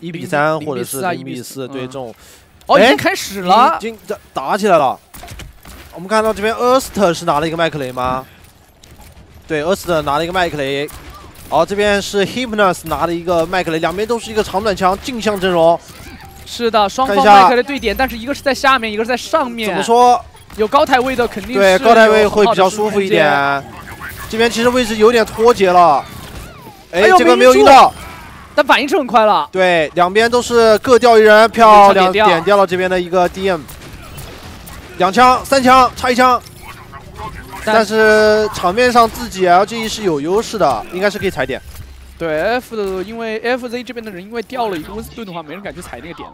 一比三或者是4啊零比四，对嗯这种哦，已哎经开始了已，经打打起来了。我们看到这边 e r s t 是拿了一个麦克雷吗？对 e r s t 拿了一个麦克雷。好，这边是 Hypnos 拿了一个麦克雷，两边都是一个长短枪镜像阵容。是的，双方麦克雷对点，但是一个是在下面，一个是在上面。怎么说？有高台位的肯定是对高台位会比较舒服一。点。这边其实位置有点脱节了。哎这个没有晕到。但反应是很快了。对，两边都是各掉一人，漂亮，点掉点掉了这边的一个 DM。两枪、三枪，差一枪。但但是场面上自己 LGE 是有优势的，应该是可以踩点。对 F 的，因为 FZ 这边的人因为掉了一个温斯顿的话，没人敢去踩那个点。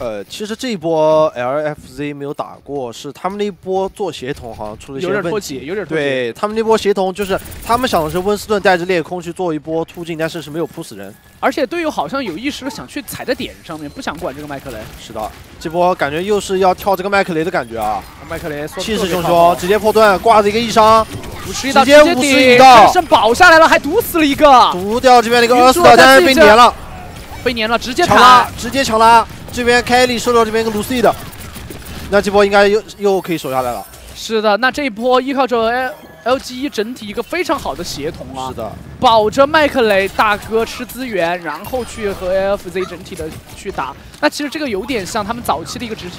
呃，其实这一波 LFZ 没有打过，是他们那一波做协同好像出了一些有点问题。有点脱节。对他们那波协同，就是他们想的是温斯顿带着裂空去做一波突进，但是是没有扑死人。而且队友好像有意识的想去踩在点上面，不想管这个麦克雷。是的，这波感觉又是要跳这个麦克雷的感觉啊，麦克雷气势汹汹，直接破盾，挂着一个一伤，五十一刀直接接51顶，刀战胜保下来了，还毒死了一个，毒掉这边的一个云 e 柱 r s 在但是被粘了，被粘了，直接强塔拉，直接强拉。这边凯莉收到这边一个 Lucy 的，那这波应该又又可以守下来了。是的，那这一波依靠着 L LGE 整体一个非常好的协同啊是，的，保着麦克雷大哥吃资源，然后去和 AFZ 整体的去打。那其实这个有点像他们早期的一个执行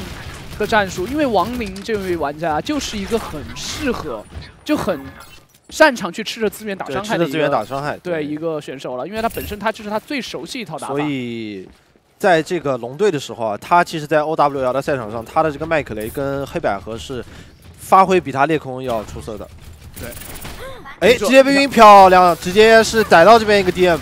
的战术，因为亡灵这位玩家就是一个很适合，就很擅长去吃着资源打伤害的一吃着资源个打伤害，对一个选手了，因为他本身他就是他最熟悉一套打法。所以在这个龙队的时候啊，他其实，在 OWL 的赛场上，他的这个麦克雷跟黑百合是发挥比他裂空要出色的。对，哎，直接被晕漂亮，直接是逮到这边一个 DM。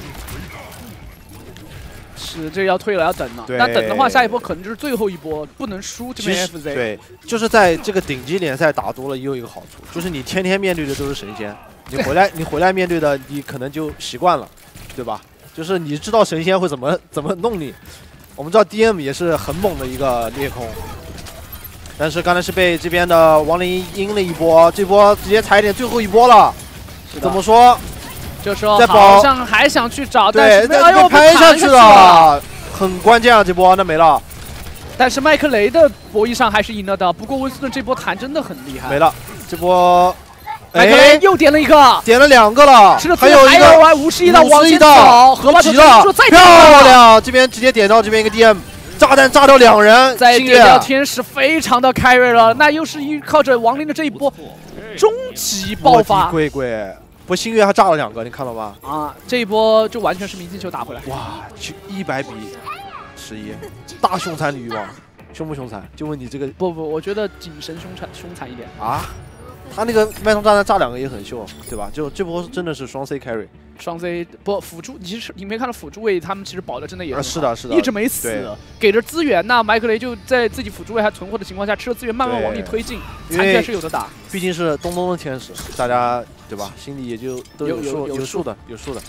是这要退了，要等了。对但等的话，下一波可能就是最后一波，不能输这边其实 FZ。对，就是在这个顶级联赛打多了，也有一个好处，就是你天天面对的都是神仙，你回来 你回来面对的，你可能就习惯了，对吧？就是你知道神仙会怎么怎么弄你。我们知道 DM 也是很猛的一个裂空，但是刚才是被这边的亡灵阴了一波，这波直接踩点最后一波了。是的怎么说？这时候在保好像还想去找，但，是没哎呦但是被拍下去了。了，很关键啊！这波那没了，但是麦克雷的博弈上还是赢了的。不过温斯顿这波弹真的很厉害。没了，这波，麦克雷哎，又点了一个，点了两个了，还有一个玩五十一刀往51前刀走，河马急了漂，亮！这边直接点到这边一个 DM，炸弹炸掉两人，星月再点掉天使，非常的 carry 了。那又是依靠着亡灵的这一波终极爆发贵贵，不，星月还炸了两个，你看到吗？啊！这一波就完全是明星球打回来。哇，就一百比十一，大凶残女王，凶不凶残？就问你这个不不，我觉得谨慎凶残凶残一点。啊，他那个脉冲炸弹炸两个也很秀，对吧？就这波真的是双 C carry，双 C 不辅助，其实你没看到辅助位他们其实保的真的也啊，是的，是的，一直没死对，给着资源那麦克雷就在自己辅助位还存活的情况下，吃了资源慢慢往里推进，因残血是有的打。毕竟是东东的天使，大家对吧？心里也就都有有数，有有数有数的，有数的。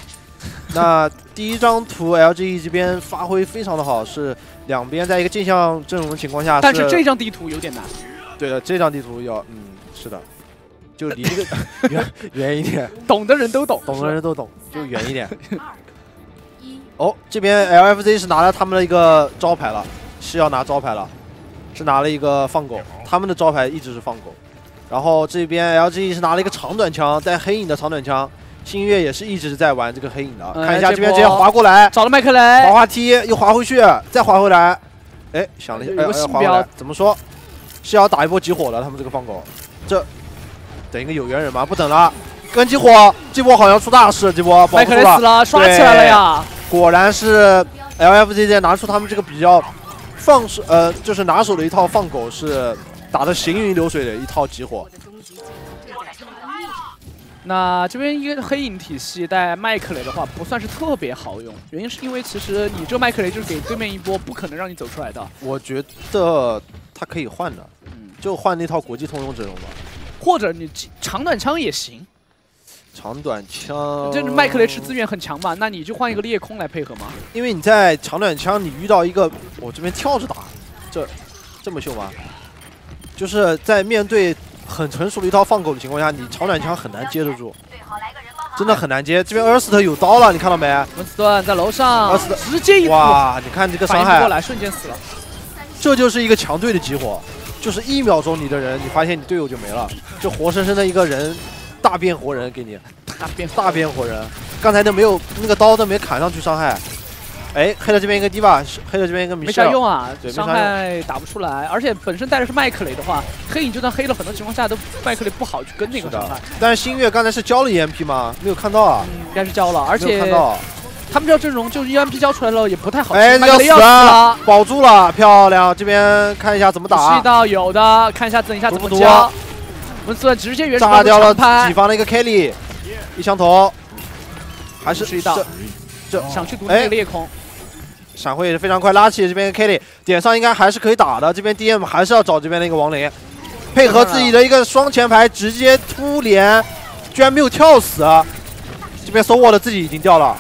那 第一张图 LGE 这边发挥非常的好，是两边在一个镜像阵容的情况下，但是这张地图有点难，对的，这张地图要嗯是的，就离这个 远远一点，懂的人都懂，懂的人都懂，就远一点。哦，这边 LFZ 是拿了他们的一个招牌了，是要拿招牌了，是拿了一个放狗，他们的招牌一直是放狗。然后这边 LGE 是拿了一个长短枪，带黑影的长短枪，星月也是一直在玩这个黑影的，哎看一下这边直接滑过来，找了麦克雷，滑滑梯又滑回去，再滑回来，哎，想了一下，哎滑回来，怎么说？是要打一波集火了，他们这个放狗，这等一个有缘人吧？不等了，跟集火，这波好像出大事，这波保麦不住了，克雷死了，刷起来了呀！果然是 LFZ 在拿出他们这个比较放手，呃，就是拿手的一套放狗是打的行云流水的一套集火，那这边一个黑影体系带麦克雷的话，不算是特别好用，原因是因为其实你这个麦克雷就是给对面一波，不可能让你走出来的。我觉得他可以换的，嗯，就换那套国际通用阵容吧，或者你长短枪也行，长短枪，就是麦克雷是资源很强嘛，那你就换一个裂空来配合嘛。因为你在长短枪，你遇到一个我这边跳着打，这这么秀吗？就是在面对很成熟的一套放狗的情况下，你长短枪很难接得住。真的很难接。这边厄斯特有刀了，你看到没？文斯顿在楼上厄斯特直接一吐，哇，你看这个伤害，过来，瞬间死了。这就是一个强队的集火，就是一秒钟你的人，你发现你队友就没了，就活生生的一个人大变活人给你，大变大变活人。刚才都没有那个刀都没砍上去伤害。哎，黑的这边一个 D 吧，黑的这边一个米没，啥用啊，对伤害打不出来，而且本身带的是麦克雷的话，黑影就算黑了，很多情况下都麦克雷不好去跟那个伤害。。但是星月刚才是交了 EMP 吗？没有看到啊，嗯，应该是交了，而没有看且到。他们这阵容就是 EMP 交出来了，也不太好哎，要要死了，，保住了，漂亮！这边看一下怎么是打一，道有的，看一下等一下怎么交。文斯顿直接原手炸掉了己，方的一个 Kelly，一枪头，还是是一道这这想去毒那哎。个裂空，闪回也是非常快，拉起这边 Kelly 点上应该还是可以打的，这边 DM 还是要找这边的一个亡灵，配合自己的一个双前排直接突连，居然没有跳死，这边 Sword 自己已经掉了，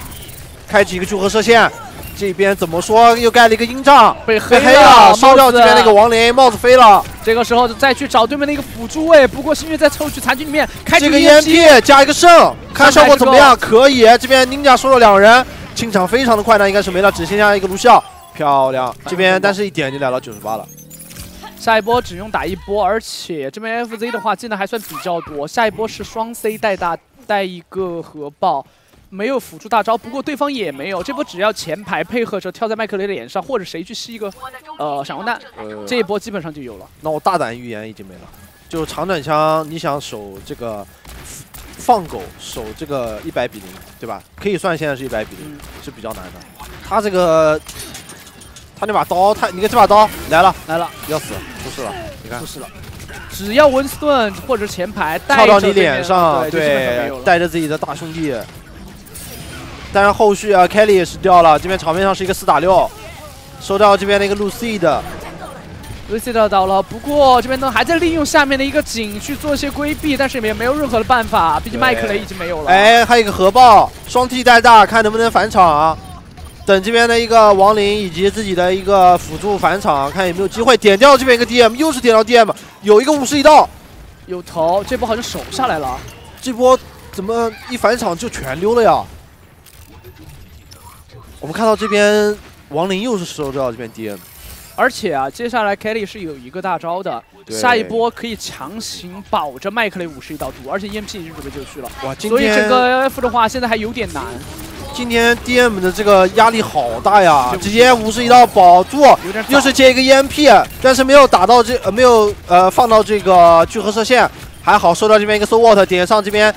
开启一个聚合射线，这边怎么说又盖了一个阴障，被被黑黑了，烧掉这边那个亡灵，帽子飞了，这个时候再去找对面的一个辅助位，不过星月在抽取残局里面开个 EMP，EMP 加一个圣，看效果怎么样？可以，这边 Ninja 收了两人，清场非常的快，那应该是没了，只剩下一个卢笑，漂亮。这边但是一点就来到九十八了，下一波只用打一波，而且这边 FZ 的话技能还算比较多，下一波是双 C 带大带一个核爆。没有辅助大招，不过对方也没有。这波只要前排配合着跳在麦克雷的脸上，或者谁去吸一个呃闪光弹，呃，这一波基本上就有了。那我大胆预言已经没了，就长短枪，你想守这个放狗，守这个一百比零，对吧？可以算现在是一百比零嗯，是比较难的。他这个，他那把刀，他你看这把刀来了，来了，要死，出事了，你看出。事了。只要温斯顿或者前排带跳到你脸上，对，带着自己的大兄弟。但是后续啊，Kelly 也是掉了，这边场面上是一个四打六，收掉这边的一个 Lucy 的，Lucy 的倒了，不过这边呢还在利用下面的一个井去做一些规避，但是也没有任何的办法，毕竟麦克雷已经没有了。，哎，还有一个核爆，双 T 带大，看能不能返场、啊。等这边的一个亡灵以及自己的一个辅助返场，看有没有机会点掉这边一个 DM，又是点到 DM，有一个武士一道，有头，这波好像守下来了。这波怎么一返场就全溜了呀？我们看到这边亡灵又是收掉这边 DM，而且啊，接下来 Kelly 是有一个大招的，下一波可以强行保着麦克雷五十一道毒，而且 EMP 已经准备就绪了，哇，今所以整天个 F 的话现在还有点难，今天 DM 的这个压力好大呀，直接五十一道保住，又是接一个 EMP，但是没有打到这呃没有呃放到这个聚合射线，还好收到这边一个 so what，点上这边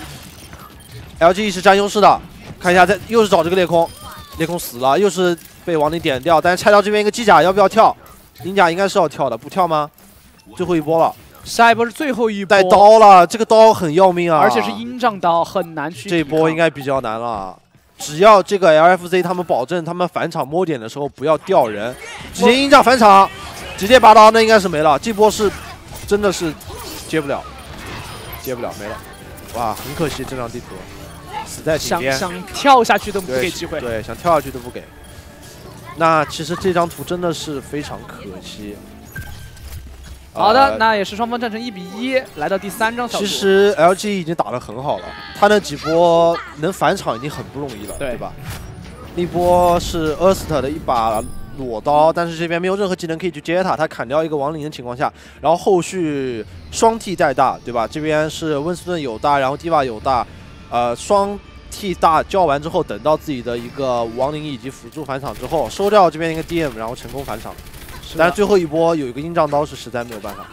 ，LG 是占优势的，看一下这又是找这个裂空，裂空死了，又是被亡灵点掉，但是拆掉这边一个机甲要不要跳？银甲应该是要跳的，不跳吗？最后一波了，下一波是最后一波，带，刀了，这个刀很要命啊，而且是阴障刀，很难去。这一波应。该比较难了。只要这个 LFZ 他们保证他们返场摸点的时候不要掉人，直接阴障返场，直接拔刀，那应该是没了。这波是真的是接不了，接不了，没了。哇，很可惜这张地图死在井边，想想跳下去都不对给机会，对，想跳下去都不给。那其实这张图真的是非常可惜。好的，呃那也是双方战成一比一，来到第三张小组。其实 LG 已经打得很好了，他那几波能返场已经很不容易了，对对吧？那波是 e r s t 的一把裸刀，但是这边没有任何技能可以去接他，他砍掉一个亡灵的情况下，然后后续双 T 带大，对吧？这边是温斯顿有大，然后 Diva 有大，呃，双 T 大交完之后，等到自己的一个亡灵以及辅助返场之后，收掉这边一个 DM，然后成功返场。是但是最后一波有一个阴障刀是实在没有办法。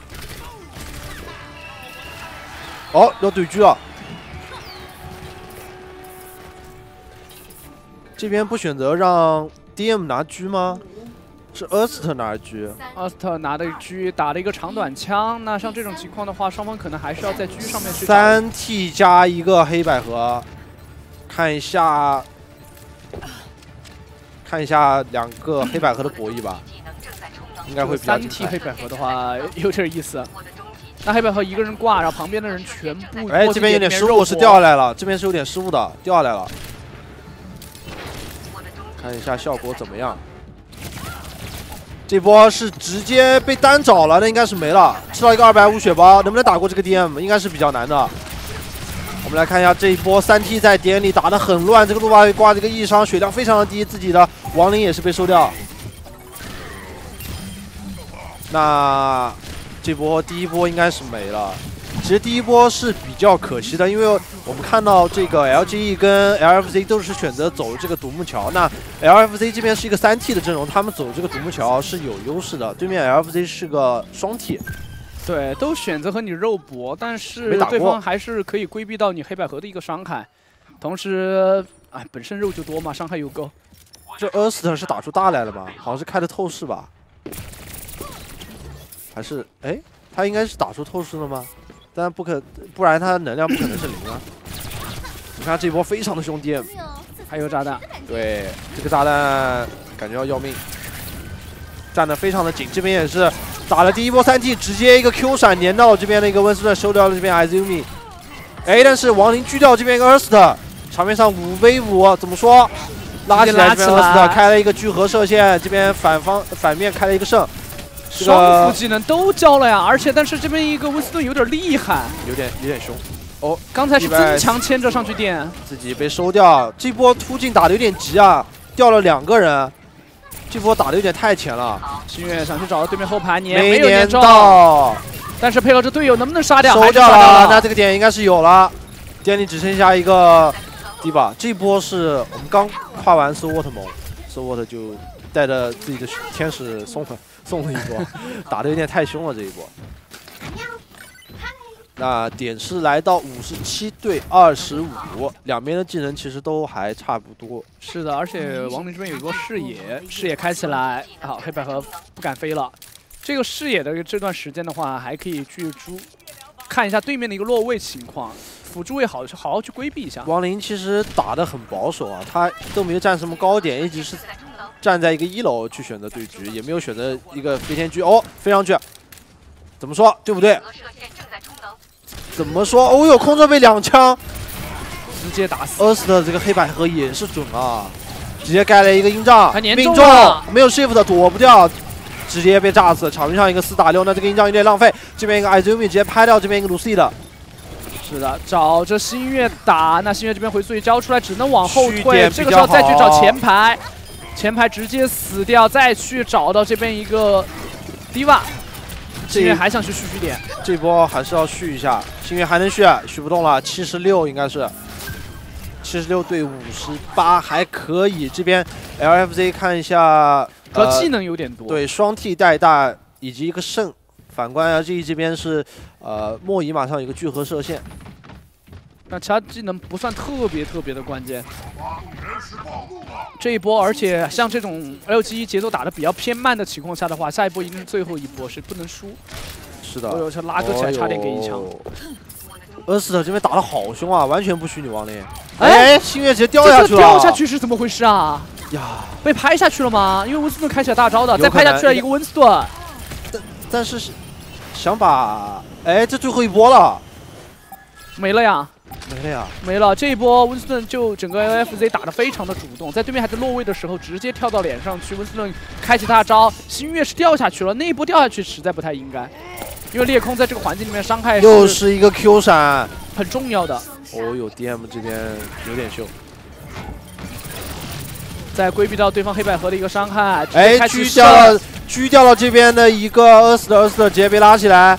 哦，要对狙了。这边不选择让 DM 拿狙吗？是 e r s t 拿狙。阿斯特拿的狙打了一个长短枪，那像这种情况的话，双方可能还是要在狙上面去找。三 T 加一个黑百合，看一下，看一下两个黑百合的博弈吧，应该会比较三 T 黑。百合的话有点意思。那黑百合一个人挂，然后旁边的人全部哎，这边有点失误，是掉下来了，这边是有点失误的，掉下来了。看一下效果怎么样。这波是直接被单找了，那应该是没了。吃到一个二百五血包，能不能打过这个 DM？应该是比较难的。我们来看一下这一波三 T 在点里打的很乱，这个路霸被挂这个异伤，血量非常的低，自己的亡灵也是被收掉。那这波第一波应该是没了。其实第一波是比较可惜的，因为我们看到这个 LGE 跟 LFC 都是选择走这个独木桥。那 LFC 这边是一个三 T 的阵容，他们走这个独木桥是有优势的。对面 LFC 是个双 T，对，都选择和你肉搏，但是对方还是可以规避到你黑百合的一个伤害，同时，哎，本身肉就多嘛，伤害又高。这 e 斯特是打出大来了吧？好像是开的透视吧？还是哎，他应该是打出透视了吗？但不可，不然他能量不可能是零啊。你看这波非常的凶 DM，还有炸弹，对这个炸弹感觉要要命，站得非常的紧。这边也是打了第一波三 T，直接一个 Q 闪连到这边的一个温斯顿，收掉了这边 Izumi。哎，但是亡灵狙掉这边一个 Erst，，场面上五 v 五，怎么说？拉起来这边拉起 e 斯特来开了一个聚合射线，这边反方反面开了一个胜，这双副技能都交了呀，而且但是这边一个温斯顿有点厉害，有点有点凶，哦刚才是100增强牵着上去垫，自己被收掉。这波突进打的有点急啊，掉了两个人，这波打的有点太前了。星月想去找到对面后排粘，没粘到，但是配合着队友能不能杀掉？收掉了。那这个点应该是有了，店里只剩下一个迪吧。这波是我们刚跨完 s w o t 盟 s w o t 就带着自己的天使送了送了一波，打的有点太凶了这一波。那点是来到五十七对二十五，两边的技能其实都还差不多。是的，而且亡灵这边有一波视野，视野开起来，好，黑百合不敢飞了。这个视野的这段时间的话，还可以去猪看一下对面的一个落位情况，辅助位好好好去规避一下。亡灵其实打得很保守啊，他都没有站什么高点，一直是站在一个一楼去选择对局，也没有选择一个飞天狙。哦，飞上去，怎么说对不对？怎么说？哦呦，空中被两枪，直接打死。厄斯的这个黑百合也是准啊，直接盖了一个阴障，还命中，没有 shift 躲不掉。直接被炸死，场面上一个四打六，那这个阴障有点浪费。这边一个 Izumi 直接拍掉这边一个 Lucy 的，是的，找着星月打，那星月这边回溯一交出来，只能往后退。这个时候再去找前排，前排直接死掉，再去找到这边一个 Diva，星月还想去续续点，这波还是要续一下，星月还能续，续不动了，七十六应该是，七十六对五十八还可以。这边 LFZ 看一下，呃主要技能有点多。对双 T 带大以及一个圣。反观 LG 这边是，呃，莫伊马上有一个聚合射线，那其他技能不算特别特别的关键。这一波，而且像这种 LG 节奏打的比较偏慢的情况下的话，下一波一定是最后一波，是不能输。是的我，有这拉哥起来差点给一枪。厄斯特这边打的好凶啊，完全不虚女王的。哎哎，星月直接掉下去了，掉下去是怎么回事啊？呀！被拍下去了吗？因为温斯顿开起了大招的，再拍下去了一个温斯顿，但但是想把，哎，这最后一波了，没了呀，没了呀。没了。这一波温斯顿就整个 LFZ 打得非常的主动，在对面还在落位的时候，直接跳到脸上去，温斯顿开启大招，星月是掉下去了，那一波掉下去实在不太应该，因为裂空在这个环境里面伤害又是是一个 Q 闪，很重要的。哦呦，DM 这边有点秀，在规避到对方黑百合的一个伤害，哎，狙掉了，狙掉了这边的一个厄斯特，厄斯特直接被拉起来，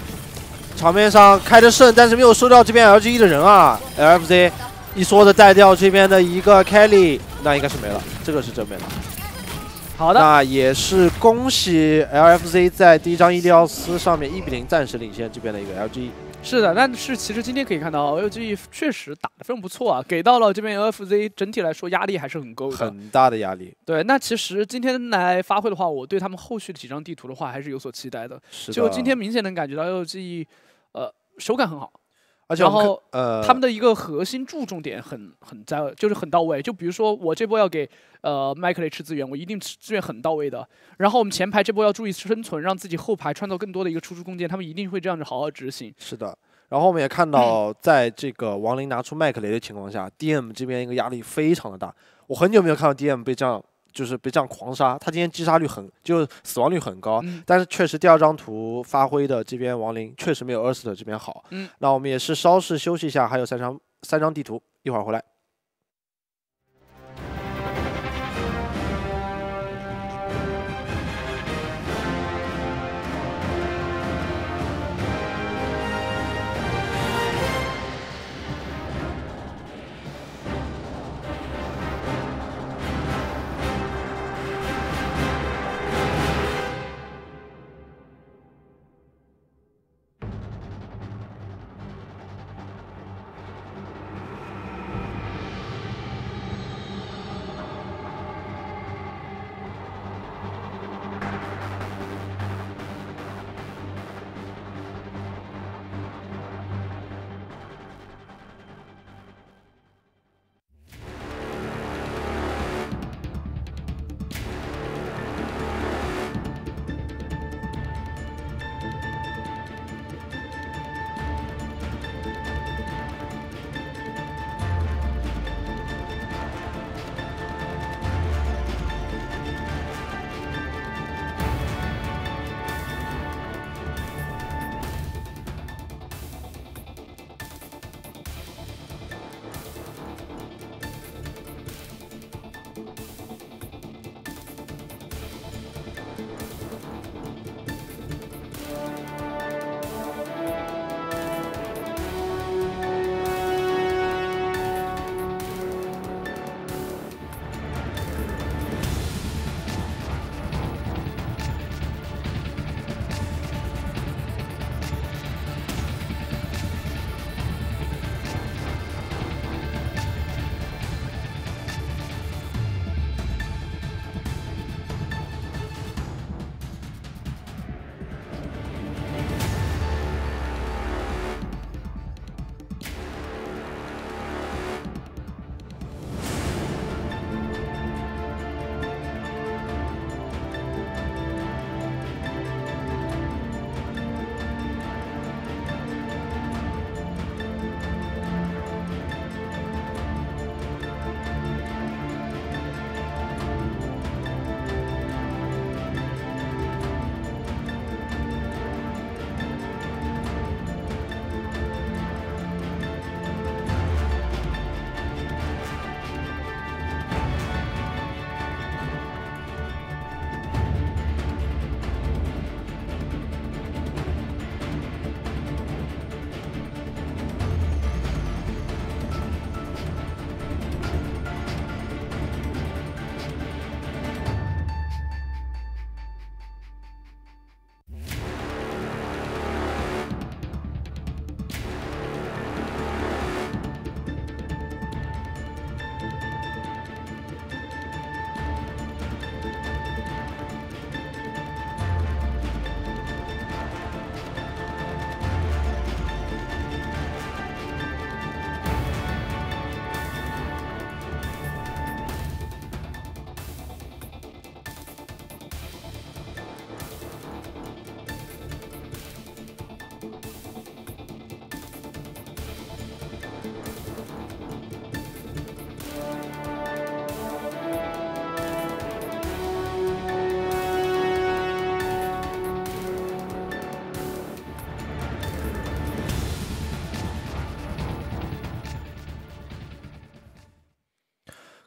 场面上开着胜，但是没有收掉这边 LGE 的人啊，LFZ 一梭子带掉这边的一个 Kelly，那应该是没了，这个是真没了。好的，那也是恭喜 LFZ 在第一张伊利奥斯上面一比零暂时领先这边的一个 LGE。是的，但是其实今天可以看到 LG 确实打得非常不错啊，给到了这边 LFZ 整体来说压力还是很够的。很大的压力，对，那其实今天来发挥的话，我对他们后续的几张地图的话还是有所期待的。是的。就今天，明显能感觉到 LG，呃，手感很好，而且他们的一个核心注重点很很在，就是很到位。就比如说我这波要给呃麦克雷吃资源，我一定吃资源很到位的。然后我们前排这波要注意生存，让自己后排创造更多的一个输出空间，他们一定会这样子好好执行。是的。然后我们也看到，在这个亡灵拿出麦克雷的情况下，DM 这边一个压力非常的大。我很久没有看到 DM 被这样，就是被这样狂杀。他今天击杀率很，就死亡率很高。嗯但是确实第二张图发挥的这边亡灵确实没有 e r s t 这边好。嗯，那我们也是稍事休息一下，还有三张三张地图，一会儿回来。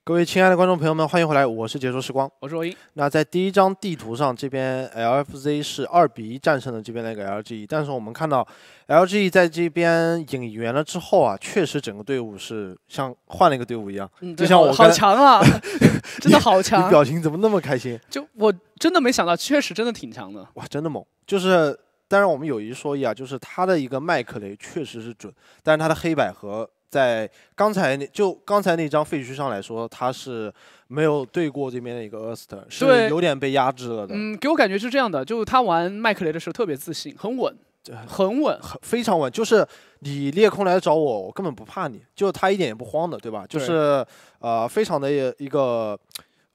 各位亲爱的观众朋友们，欢迎回来，我是解说时光，我是罗英。那在第一张地图上，这边 LFZ 是二比一战胜了这边那个 LGE，但是我们看到 LGE 在这边引援了之后啊，确实整个队伍是像换了一个队伍一样，嗯，就像我好强啊，真的好强！你表情怎么那么开心？就我真的没想到，确实真的挺强的。哇，真的猛！就是，当然我们有一说一啊，就是他的一个麦克雷确实是准，但是他的黑百合。在刚才那就刚才那张废墟上来说，他是没有对过这边的一个 Erst，是有点被压制了的。嗯，给我感觉是这样的，就他玩麦克雷的时候特别自信，很稳，很稳，很非常稳。就是你裂空来找我，我根本不怕你，就他一点也不慌的，对吧？就是呃，非常的一个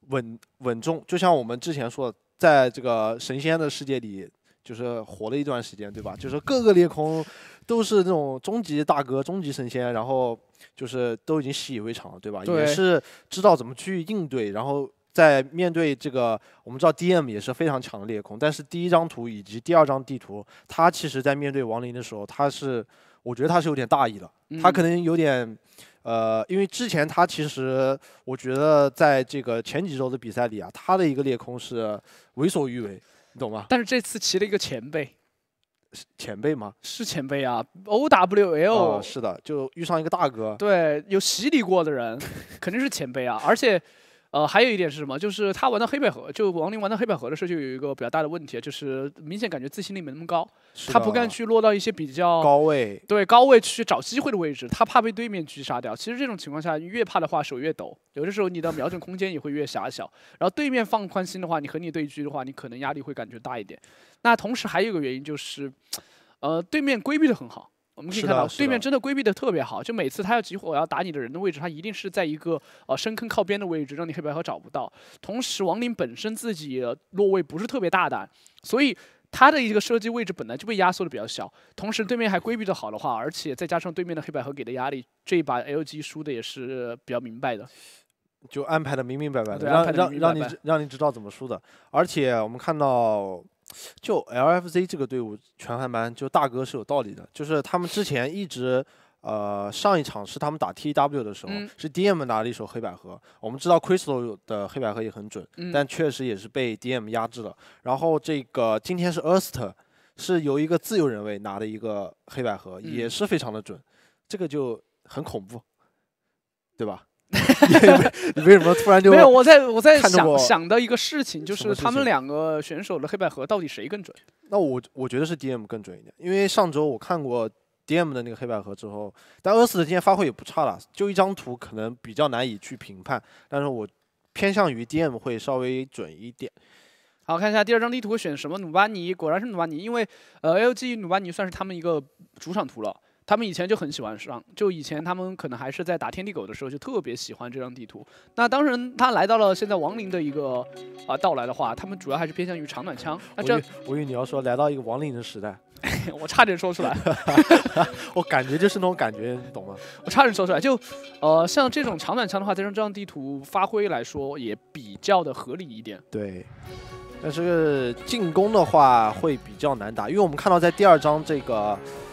稳稳重。就像我们之前说，在这个神仙的世界里，就是火了一段时间，对吧？就是各个裂空。都是那种终极大哥、终极神仙，然后就是都已经习以为常了，对吧？也是知道怎么去应对，然后在面对这个，我们知道 DM 也是非常强的裂空，但是第一张图以及第二张地图，他其实在面对亡灵的时候，他是我觉得他是有点大意了，嗯他可能有点。呃，因为之前他其实，我觉得在这个前几周的比赛里啊，他的一个裂空是为所欲为，你懂吗？但是这次骑了一个前辈，前辈吗？是前辈啊，OWL，、哦，是的，就遇上一个大哥，对，有洗礼过的人，肯定是前辈啊。而且，呃，还有一点是什么？就是他玩到黑百合，就王林玩到黑百合的时候，就有一个比较大的问题，就是明显感觉自信力没那么高，他不敢去落到一些比较高位，对高位去找机会的位置，他怕被对面狙杀掉。其实这种情况下，越怕的话手越抖，有的时候你的瞄准空间也会越狭小。然后对面放宽心的话，你和你对狙的话，你可能压力会感觉大一点。那同时还有一个原因就是，呃，对面规避的很好。我们可以看到，对面真的规避的特别好。就每次他要集火要打你的人的位置，他一定是在一个呃深坑靠边的位置，让你黑白盒找不到。同时，亡灵本身自己呃落位不是特别大胆，所以他的一个射击位置本来就被压缩的比较小。同时，对面还规避的好的话，而且再加上对面的黑白盒给的压力，这一把 LG 输的也是比较明白的。就安排的明明白白的，让让让你让你知道怎么输的。而且我们看到，就 LFZ 这个队伍全汉班，就大哥是有道理的，就是他们之前一直。呃，上一场是他们打 TW 的时候，嗯是 DM 拿了一手黑百合。我们知道 Crystal 的黑百合也很准，嗯，但确实也是被 DM 压制了。然后这个今天是 Erst，是由一个自由人位拿的一个黑百合，嗯也是非常的准，这个就很恐怖，对吧？你为什么突然就没有，我在我在想我想到一个事情，就是他们两个选手的黑白盒到底谁更准？那我我觉得是 DM 更准一点，因为上周我看过 DM 的那个黑百合之后，但厄斯的今天发挥也不差了，就一张图可能比较难以去评判，但是我偏向于 DM 会稍微准一点。好看一下第二张地图选什么努巴尼，果然是努巴尼，因为呃 LG 努巴尼算是他们一个主场图了。他们以前就很喜欢上，就以前他们可能还是在打天地狗的时候就特别喜欢这张地图。那当然，他来到了现在亡灵的一个啊、到来的话，他们主要还是偏向于长短枪。那这我以为你要说来到一个亡灵的时代，我差点说出来，我感觉就是那种感觉，你懂吗？我差点说出来。就呃像这种长短枪的话，再让这张地图发挥来说也比较的合理一点。对，但是进攻的话会比较难打，因为我们看到在第二张这个，嗯，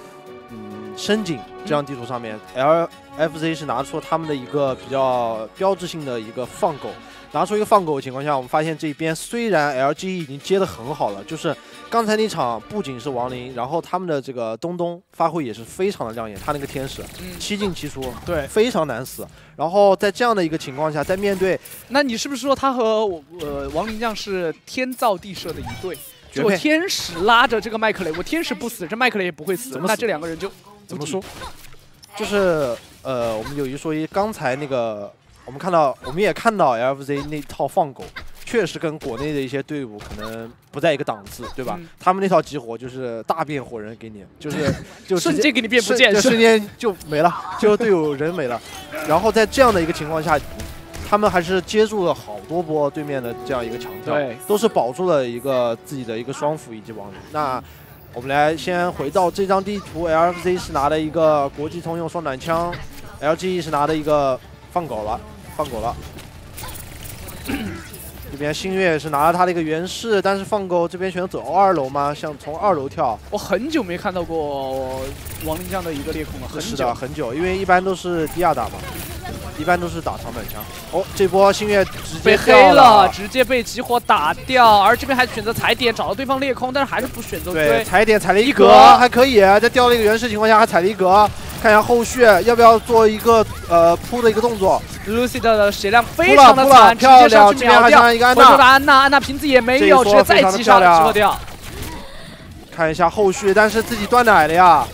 深井这张地图上面、l f z 是拿出他们的一个比较标志性的一个放狗，拿出一个放狗的情况下，我们发现这边虽然 LG 已经接的很好了，就是刚才那场不仅是亡灵，然后他们的这个东东发挥也是非常的亮眼，他那个天使嗯，七进七出，对。非常难死。然后在这样的一个情况下，在面对那你是不是说他和我呃亡灵将是天造地设的一对？就我天使拉着这个麦克雷，我天使不死，这麦克雷也不会死，那这两个人就怎么说？就是呃，我们有一说一，刚才那个我们看到，我们也看到 LFZ 那套放狗，确实跟国内的一些队伍可能不在一个档次，对吧？嗯他们那套集火就是大变火人给你，就是 就瞬间给你变不瞬见，就瞬间就没了，就队友人没了。然后在这样的一个情况下，他们还是接住了好多波对面的这样一个强调，都是保住了一个自己的一个双辅以及亡灵。那我们来先回到这张地图，LFC 是拿了一个国际通用双短枪，LGE 是拿的一个放狗了，放狗了。这边星月是拿了他的一个原氏，但是放狗这边选择走二楼吗？想从二楼跳，我很久没看到过亡灵将的一个裂空了，很是的，久。很久，因为一般都是第二打嘛，一般都是打长短枪。哦，这波星月直接被黑了，直接被集火打掉，而这边还选择踩点找到对方裂空，但是还是不选择对，追。踩点踩了一一格格，还可以，在掉了一个原石情况下还踩了一格，看一下后续要不要做一个呃扑的一个动作，Lucy 的血量非常的惨，直漂亮，接上去这边还秒掉。上一个安回头的娜，安娜，安娜瓶子也没有，直接再击杀漂亮击破掉。看一下后续，但是自己断奶了呀，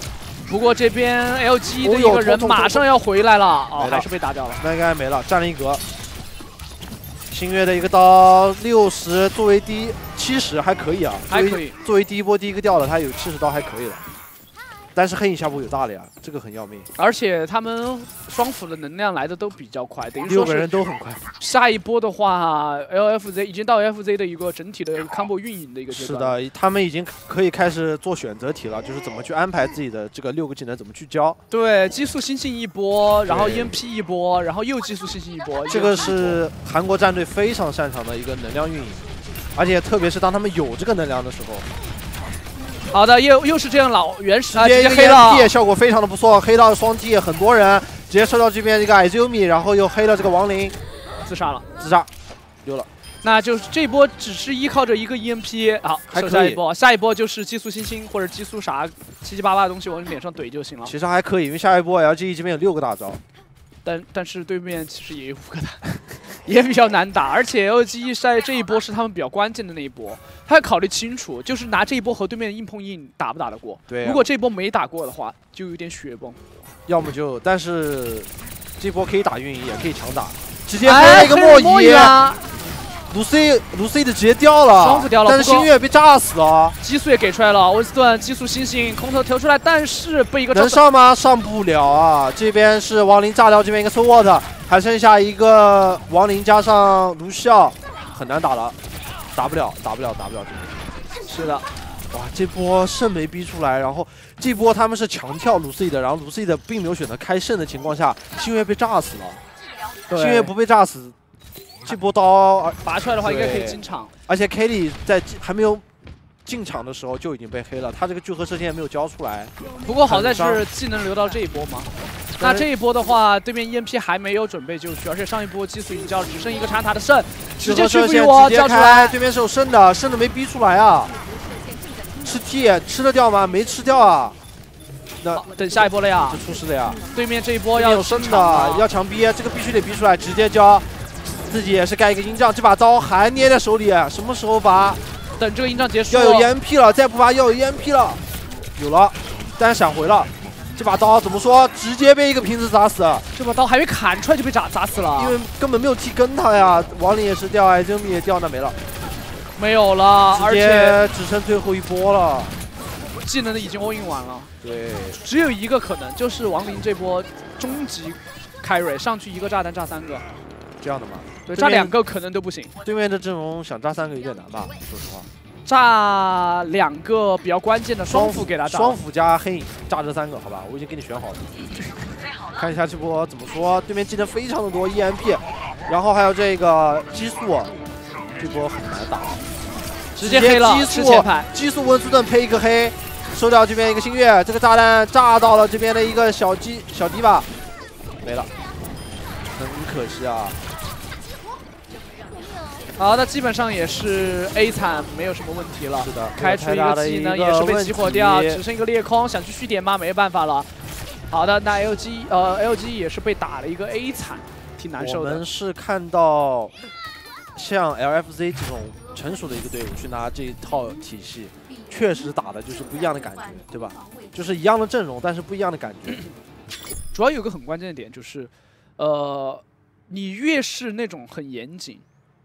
不过这边 LG 的一个人马上要回来了，哦还是被打掉了。那应该没了，占了一格。星月的一个刀六十，作为第一七十还可以啊，作为还可以，作为第一波第一个掉的，他有七十刀还可以的。但是黑影下部有大了呀，这个很要命，而且他们双斧的能量来的都比较快，等于六个人都很快。下一波的话，LFZ 已经到 LFZ 的一个整体的 combo 运营的一个阶段是。的，他们已经可以开始做选择题了，就是怎么去安排自己的这个六个技能，怎么去教。对，激素星星一波，然后 EMP 一波，然后又激素星星一波。这个是韩国战队非常擅长的一个能量运营，而且特别是当他们有这个能量的时候，好的，又又是这样老原始啊，直接黑了效果非常的不错，黑到双 T，很多人直接收到这边一个 Izumi，然后又黑了这个亡灵，自杀了。自杀，溜了。那就是这波只是依靠着一个 EMP，好，还下一波，下一波就是激素星星或者激素啥七七八八的东西往你脸上怼就行了。其实还可以，因为下一波 LG 这边有六个大招，但但是对面其实也有五个打，也比较难打，而且 LG 在这一波是他们比较关键的那一波，他要考虑清楚，就是拿这一波和对面硬碰硬打不打得过。对啊如果这一波没打过的话，就有点血崩。要么就，但是这波可以打运营，也可以强打，直接哎黑了一个黑了莫伊，啊！卢 C 卢 C 的直接掉了，双斧掉了但是星月被炸死了，激素也给出来了，温斯顿激素星星空投投出来，但是被一个能上吗？上不了啊！这边是亡灵炸掉这边一个 So What，还剩下一个亡灵加上卢笑，很难打了，打不了，打不了，打不了这边。是的，哇，这波胜没逼出来，然后这波他们是强跳卢 C 的，然后卢 C 的并没有选择开胜的情况下，星月被炸死了。星月不被炸死，这波刀，而拔出来的话，应该可以进场。而且 Kelly 在还没有进场的时候就已经被黑了，他这个聚合射线也没有交出来。不过好在是技能留到这一波嘛。那这一波的话，对面 EMP 还没有准备就绪，而且上一波激素已经交了，只剩一个插塔的胜，直接去聚合射线复我直接开，交出来。对面是有胜的，胜的没逼出来啊。吃 T 吃得掉吗？没吃掉啊。那等下一波了呀这！出事的呀。对面这一波要要有生清场啊的，要强逼，这个必须得逼出来，直接交。自己也是盖一个阴障，这把刀还捏在手里，什么时候拔？等这个硬仗结束，要有 EMP 了，再不拔要有 EMP 了，有了，但是闪回了。这把刀怎么说？直接被一个瓶子砸死，这把刀还没砍出来就被砸砸死了，因为根本没有 T 跟他呀。亡灵也是掉，艾珍米也掉，那没了，没有了，而且只剩最后一波了。技能的已经 all in 完了，对，只有一个可能，就是亡灵这波终极 carry 上去一个炸弹炸三个，这样的嘛。对，炸两个可能都不行，对面的阵容想炸三个有点难吧？说实话，炸两个比较关键的双斧给他炸，双斧加黑影炸这三个，好吧，我已经给你选好了。看一下这波怎么说，对面技能非常的多，EMP，然后还有这个激素，这波很难打。直接黑了激素激素温斯顿配一个黑，收掉这边一个星月，这个炸弹炸到了这边的一个小鸡小迪吧，没了，很可惜啊。好，那基本上也是 A 惨，没有什么问题了。是的，开出一个技能也是被激活掉，只剩一个裂空，想去续点吗？没办法了。好的，那 LG 呃 LG 也是被打了一个 A 惨，挺难受的我们。是看到像 LFZ 这种成熟的一个队伍去拿这一套体系，确实打的就是不一样的感觉，对吧？就是一样的阵容，但是不一样的感觉。主要有个很关键的点就是，呃，你越是那种很严谨，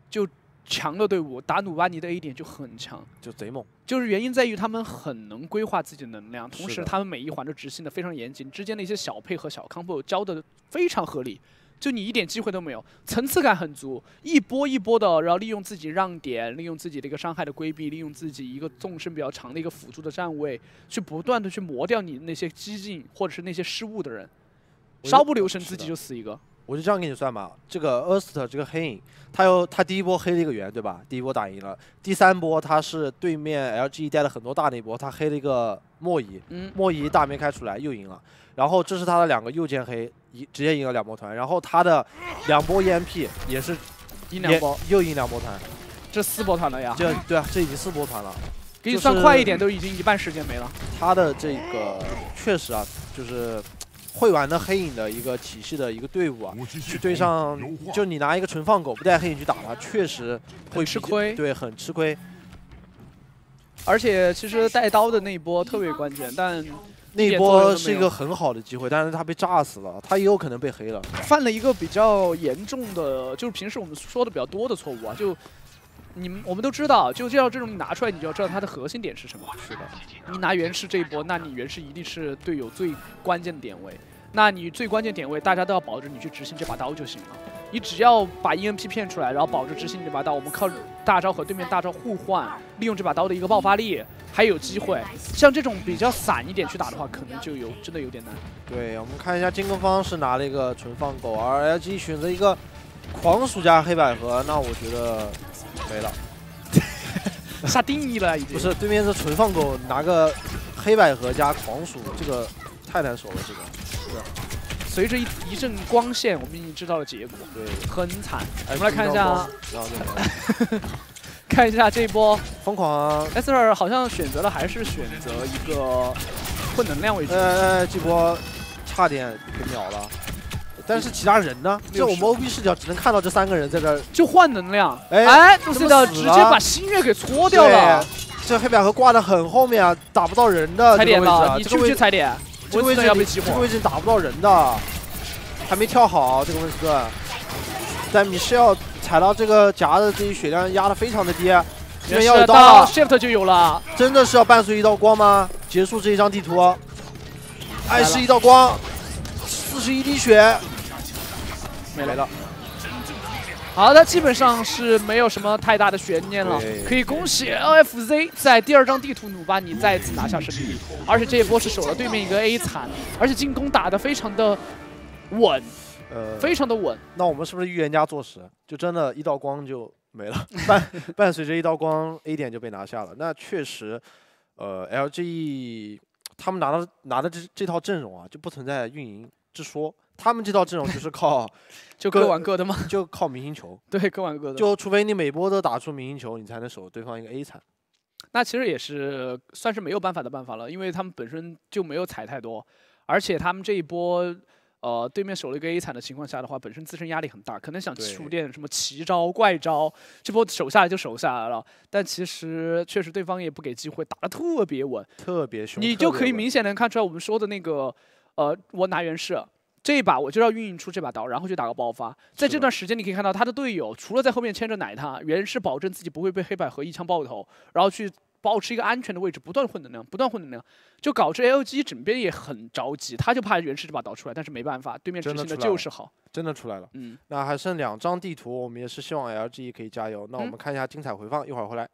就强的队伍，打努巴尼的 A 点就很强。就贼猛，就是原因在于他们很能规划自己的能量，同时他们每一环都执行的非常严谨，之间的一些小配合、小 combo 教的非常合理，就你一点机会都没有，层次感很足，一波一波的，然后利用自己让点，利用自己的一个伤害的规避，利用自己一个纵深比较长的一个辅助的站位，去不断的去磨掉你那些激进或者是那些失误的人，稍不留神自己就死一个。我就这样给你算吧。这个 Erst 这个黑影，他有他第一波黑了一个圆，对吧？第一波打赢了，第三波他是对面 LG 带了很多大那一波，他黑了一个莫伊，嗯，莫伊大没开出来又赢了。然后这是他的两个右键黑，一直接赢了两波团。然后他的两波 EMP 也是也赢两波，又赢两波团。这四波团了呀！这对啊，这已经四波团了。给你算快一点，都已经一半时间没了。他的这个确实啊，就是会玩的黑影的一个体系的一个队伍啊，去对上，就你拿一个纯放狗不带黑影去打他，确实会吃亏对，很吃亏。而且其实带刀的那一波特别关键，但那一波是一个很好的机会，但是他被炸死了，他也有可能被黑了。犯了一个比较严重的，就是平时我们说的比较多的错误啊，就你们我们都知道，就这样这种你拿出来，你就要知道它的核心点是什么。是的，你拿原氏这一波，那你原氏一定是队友最关键的点位，那你最关键点位，大家都要保着你去执行这把刀就行了。你只要把 EMP 骗出来，然后保着执行这把刀，我们靠大招和对面大招互换，利用这把刀的一个爆发力，还有机会。像这种比较散一点去打的话，可能就有真的有点难。对，我们看一下进攻方是拿了一个纯放狗，而 LG 选择一个狂鼠加黑百合，那我觉得没了。下定义了已经。不是，对面是纯放狗，拿个黑百合加狂鼠，这个太难守了，这个。随着一一阵光线，我们已经知道了结果，对，很惨。我们来看一下，然后就看一下这一波疯狂 S 二好像选择了还是选择一个混能量为主。呃，这波差点给秒了，但是其他人呢？这我们 OB 视角只能看到这三个人在这儿就换能量。哎哎，杜西的直接把星月给搓掉了。这黑百合挂的很后面啊，打不到人的。踩点了，你去不去踩点？这个位置要被击这个位置打不到人的，还没跳好这个温斯顿。但米歇尔踩到这个夹的自己血量压的非常的低，这边要一刀，shift 就有了。真的是要伴随一道光吗？结束这一张地图。爱是一道光，四十一滴血，没了。好的，基本上是没有什么太大的悬念了，可以恭喜 LFZ 在第二张地图努巴尼再次拿下胜利，而且这一波是守了对面一个 A 残，而且进攻打得非常的稳，呃，非常的稳。那我们是不是预言家坐实？就真的一道光就没了，伴伴随着一道光 A 点就被拿下了。那确实，呃，LGE 他们拿到拿的这这套阵容啊，就不存在运营之说。他们这套阵容就是靠，就各玩各的吗？就靠明星球。对，各玩各的。就除非你每波都打出明星球，你才能守对方一个 A 残。那其实也是算是没有办法的办法了，因为他们本身就没有踩太多，而且他们这一波，呃，对面守了一个 A 残的情况下的话，本身自身压力很大，可能想出点什么奇招怪招，这波守下来就守下来了。但其实确实对方也不给机会，打得特别稳，特别凶。你就可以明显能看出来我们说的那个，呃，我拿元氏。这一把我就要运营出这把刀，然后去打个爆发。在这段时间，你可以看到他的队友除了在后面牵着奶他，原是保证自己不会被黑百合一枪爆头，然后去保持一个安全的位置，不断混能量，不断混能量，就搞这 LG 整边也很着急，他就怕原氏这把刀出来，但是没办法，对面执行的就是好，真的出来了。嗯，那还剩两张地图，我们也是希望 LG 可以加油。那我们看一下精彩回放，一会儿回来。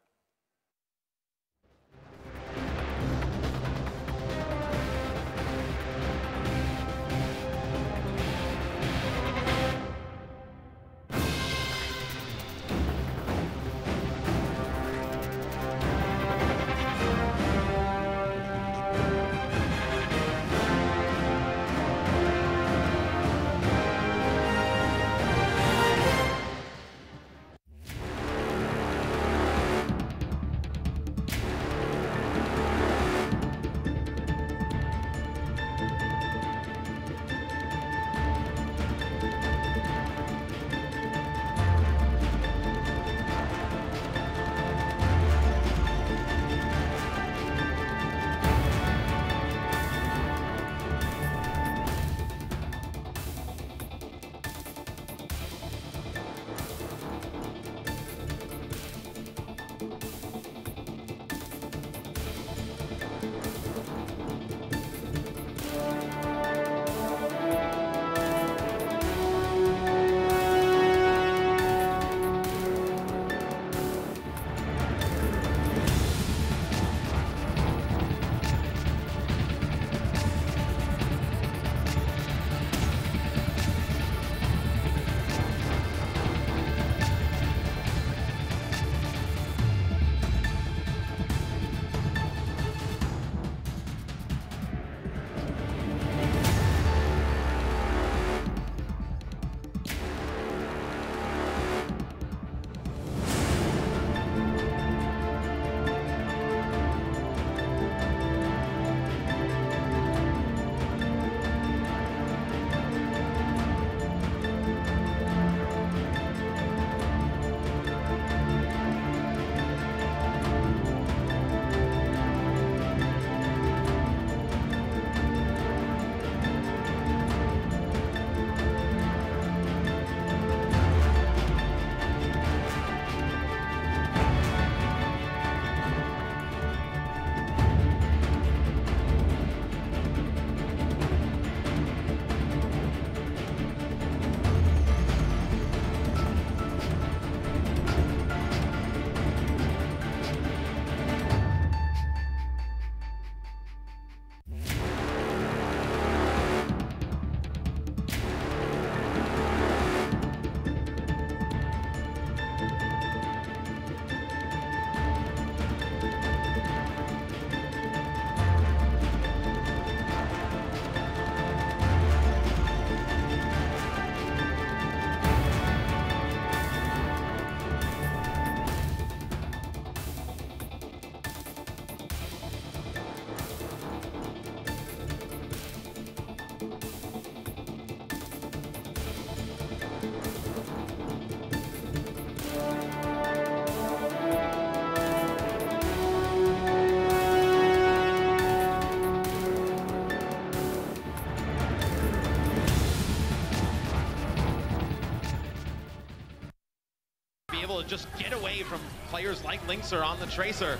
Players like Lynx are on the Tracer.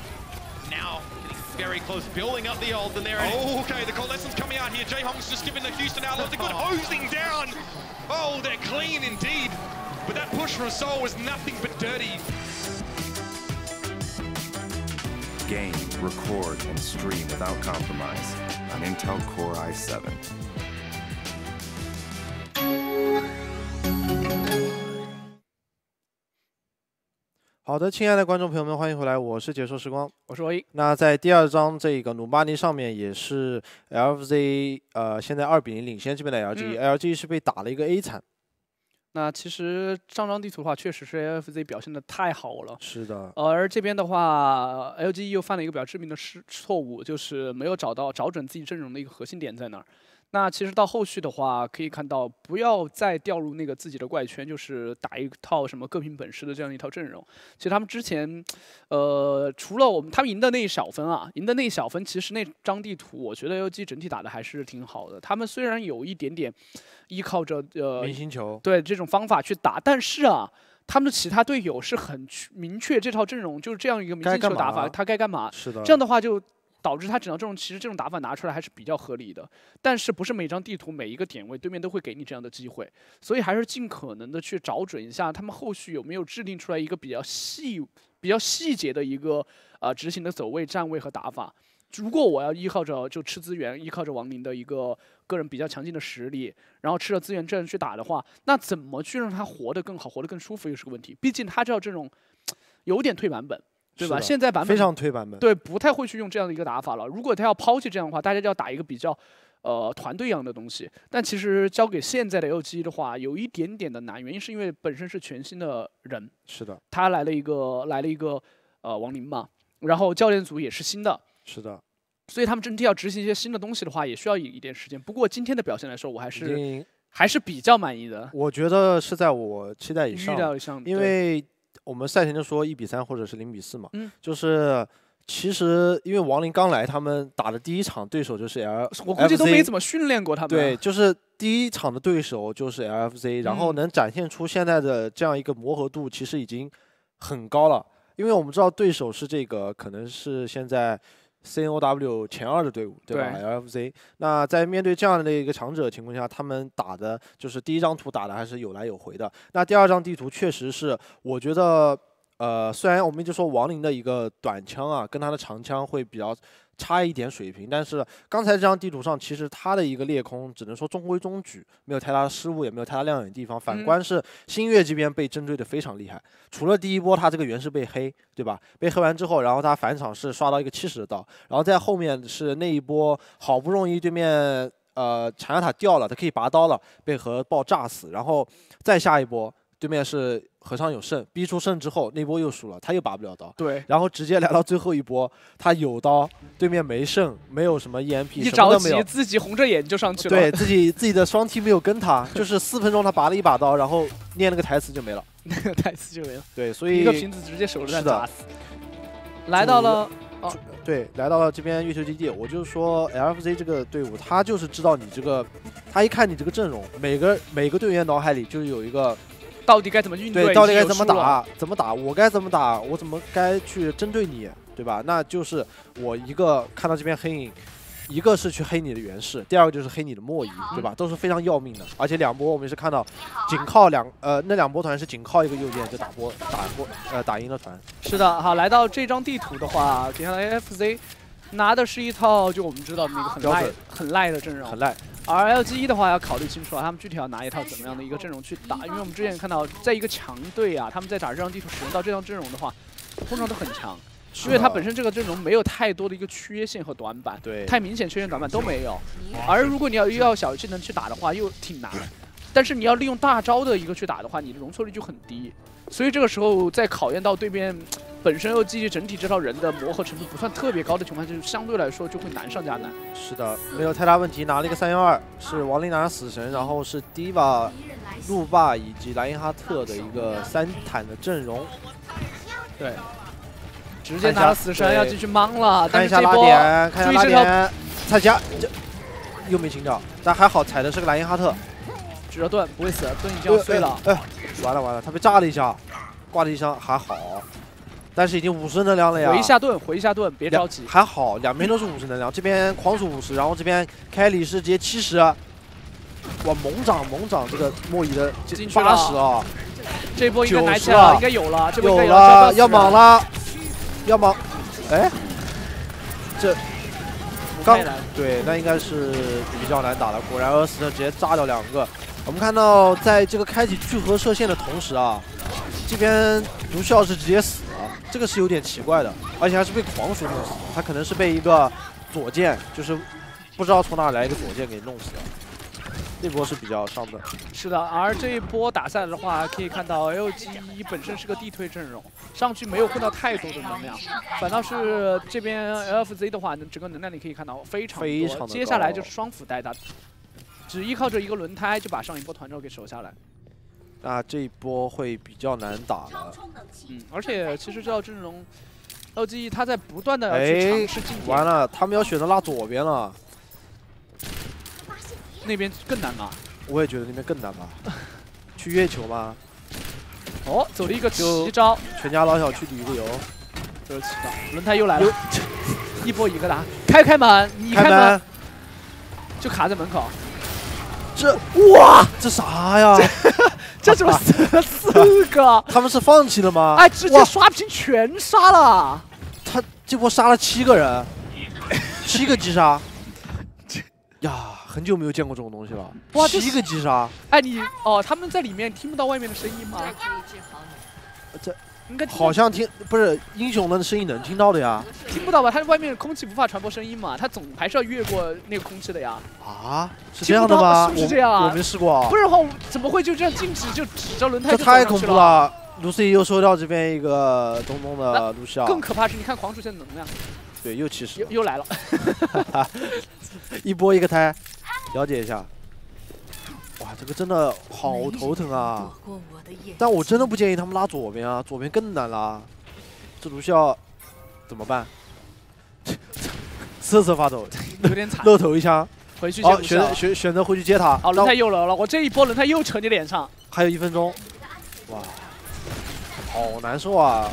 Now, getting very close, building up the ult, and there Oh, okay, the coalescence coming out here. Jay-Hong's just giving the Houston Outlaws a good hosing down. Oh, they're clean indeed. But that push from Soul was nothing but dirty. Game, record, and stream without compromise on Intel Core i7. 好的，亲爱的观众朋友们，欢迎回来，我是解说时光。我是我一，那在第二章这个努巴尼上面也是 LFZ 呃现在二比零领先这边的 LG，LG、是被打了一个 A 惨。那其实上张地图的话，确实是 LFZ 表现的太好了。是的，而这边的话，LG 又犯了一个比较致命的失错误，就是没有找到找准自己阵容的一个核心点在哪儿。那其实到后续的话，可以看到不要再掉入那个自己的怪圈，就是打一套什么各凭本事的这样一套阵容。其实他们之前，呃，除了我们他们赢的那一小分啊，赢的那一小分，其实那张地图我觉得 LG 整体打的还是挺好的。他们虽然有一点点依靠着呃明星球对这种方法去打，但是啊，他们的其他队友是很明确这套阵容就是这样一个明星球打法，他该干嘛？是的，这样的话就。导致他整套这种其实这种打法拿出来还是比较合理的，但是不是每张地图每一个点位对面都会给你这样的机会，所以还是尽可能的去找准一下他们后续有没有制定出来一个比较细、比较细节的一个呃执行的走位、站位和打法。如果我要依靠着就吃资源，依靠着王林的一个个人比较强劲的实力，然后吃了资源这样去打的话，那怎么去让他活得更好、活得更舒服又是个问题。毕竟他知道这种 有点退版本。对吧？现在版本非常推版本，对，不太会去用这样的一个打法了。如果他要抛弃这样的话，大家就要打一个比较，呃，团队一样的东西。但其实交给现在的 LG 的话，有一点点的难，原因是因为本身是全新的人，是的，他来了一个来了一个呃王林嘛，然后教练组也是新的，是的，所以他们整体要执行一些新的东西的话，也需要一点时间。不过今天的表现来说，我还是还是比较满意的。我觉得是在我期待以上，预料以上，因为。我们赛前就说一比三或者是零比四嘛，嗯，就是其实因为王林刚来，他们打的第一场对手就是 L，我估计都没怎么训练过他们。对，就是第一场的对手就是 LFZ，然后能展现出现在的这样一个磨合度，其实已经很高了。因为我们知道对手是这个，可能是现在。C N O W 前二的队伍，对吧？L F C。那在面对这样的一个强者情况下，他们打的就是第一张图打的还是有来有回的。那第二张地图确实是，我觉得，呃，虽然我们就说亡灵的一个短枪啊，跟他的长枪会比较。差一点水平，但是刚才这张地图上，其实他的一个裂空只能说中规中矩，没有太大的失误，也没有太大亮眼的地方。反观是星月这边被针对的非常厉害，除了第一波他这个原是被黑，对吧？被黑完之后，然后他返场是刷到一个七十的刀，然后在后面是那一波好不容易对面呃残压塔掉了，他可以拔刀了，被核爆炸死，然后再下一波。对面是和尚有胜，逼出胜之后那波又输了，他又拔不了刀。对，然后直接来到最后一波，他有刀，对面没胜，没有什么 EMP，一着急自己红着眼就上去了。对自己自己的双 T 没有跟他，就是四分钟他拔了一把刀，然后念了个台词就没了，那个台词就没了。对，所以一个瓶子直接手榴弹砸死。来到了，哦，对，来到了这边月球基地，我就说 LFZ 这个队伍，他就是知道你这个，他一看你这个阵容，每个每个队员脑海里就是有一个。到底该怎么应对？到底该怎么打？怎么打？我该怎么打？我怎么该去针对你？对吧？那就是我一个看到这边黑影，一个是去黑你的原氏，第二个就是黑你的莫仪，对吧？都是非常要命的。而且两波我们是看到，仅靠两呃那两波团是仅靠一个右键就打波打波呃打赢了团。是的，好，来到这张地图的话，底下来 AFZ 拿的是一套就我们知道的那个很赖很赖的阵容，很赖。而 LG 一的话要考虑清楚了，他们具体要拿一套怎么样的一个阵容去打？因为我们之前看到，在一个强队啊，他们在打这张地图使用到这张阵容的话，通常都很强，因为它本身这个阵容没有太多的一个缺陷和短板，对，太明显缺陷短板都没有。而如果你要又要小技能去打的话，又挺难。但是你要利用大招的一个去打的话，你的容错率就很低。所以这个时候在考验到对面本身又基于整体这套人的磨合程度不算特别高的情况下，就相对来说就会难上加难。是的，没有太大问题，拿了一个三幺二，是王林拿死神，然后是 Diva、路霸以及莱因哈特的一个三坦的阵容。对，直接拿了死神要进去莽了。看一下拉点，看一下拉点，踩家这又没清掉，但还好踩的是个莱因哈特。举着盾不会死，盾已经要碎了。哎，完了完了，他被炸了一下，挂了一枪，还好。但是已经五十能量了呀。回一下盾，回一下盾，别着急。还好，两边都是五十能量，这边狂鼠五十，然后这边凯里是直接七十。哇，猛涨猛涨，这个莫伊的八十啊，这波应该拿起来了，应该有了，这波应有了，要忙莽了，要莽，哎，这刚对，那应该是比较难打的。果然，厄斯特直接炸掉两个。我们看到，在这个开启聚合射线的同时啊，这边毒枭是直接死了，这个是有点奇怪的，而且还是被狂鼠弄死的。他可能是被一个左键，就是不知道从哪来一个左键给弄死的。这波是比较伤的。是的，而这一波打下来的话，可以看到 LG 本身是个地推阵容，上去没有混到太多的能量，反倒是这边 LFZ 的话，整个能量你可以看到非常多。非常地接下来就是双斧带他，只依靠着一个轮胎就把上一波团战给守下来。那这一波会比较难打了。嗯，而且其实这套阵容，LG 他在不断的去哎尝试进点，完了，他们要选择拉左边了，那边更难吧。我也觉得那边更难吧。去月球吗？哦，走了一个就奇招，全家老小去旅个游。这是奇招，轮胎又来了，一波一个打，开开门，你开门，就卡在门口，这哇，这啥呀？这怎么 死了四个？他们是放弃了吗？哎，直接刷屏全杀了。他这波杀了七个人，七个击杀。呀，很久没有见过这种东西了。哇七个击杀，哎，你哦，他们在里面听不到外面的声音吗？这应该好像听不是英雄的声音能听到的呀？听不到吧？它外面的空气无法传播声音嘛，它总还是要越过那个空气的呀。啊，是这样的吗？是不是这样啊我我没试过啊不。然的话，怎么会就这样静止就指着轮胎这太恐怖了？了！卢西又收到这边一个东东的卢西奥，更可怕是，你看狂鼠现在能量对，又起势又，又来了，一波一个胎，了解一下。哇，这个真的好头疼啊！但我真的不建议他们拉左边啊，左边更难拉。这卢西奥怎么办？瑟瑟发抖，有点惨。漏头一枪。回去好，接。选选选择回去接他。好，轮胎又来了，我这一波轮胎又扯你脸上。还有一分钟，哇，好难受啊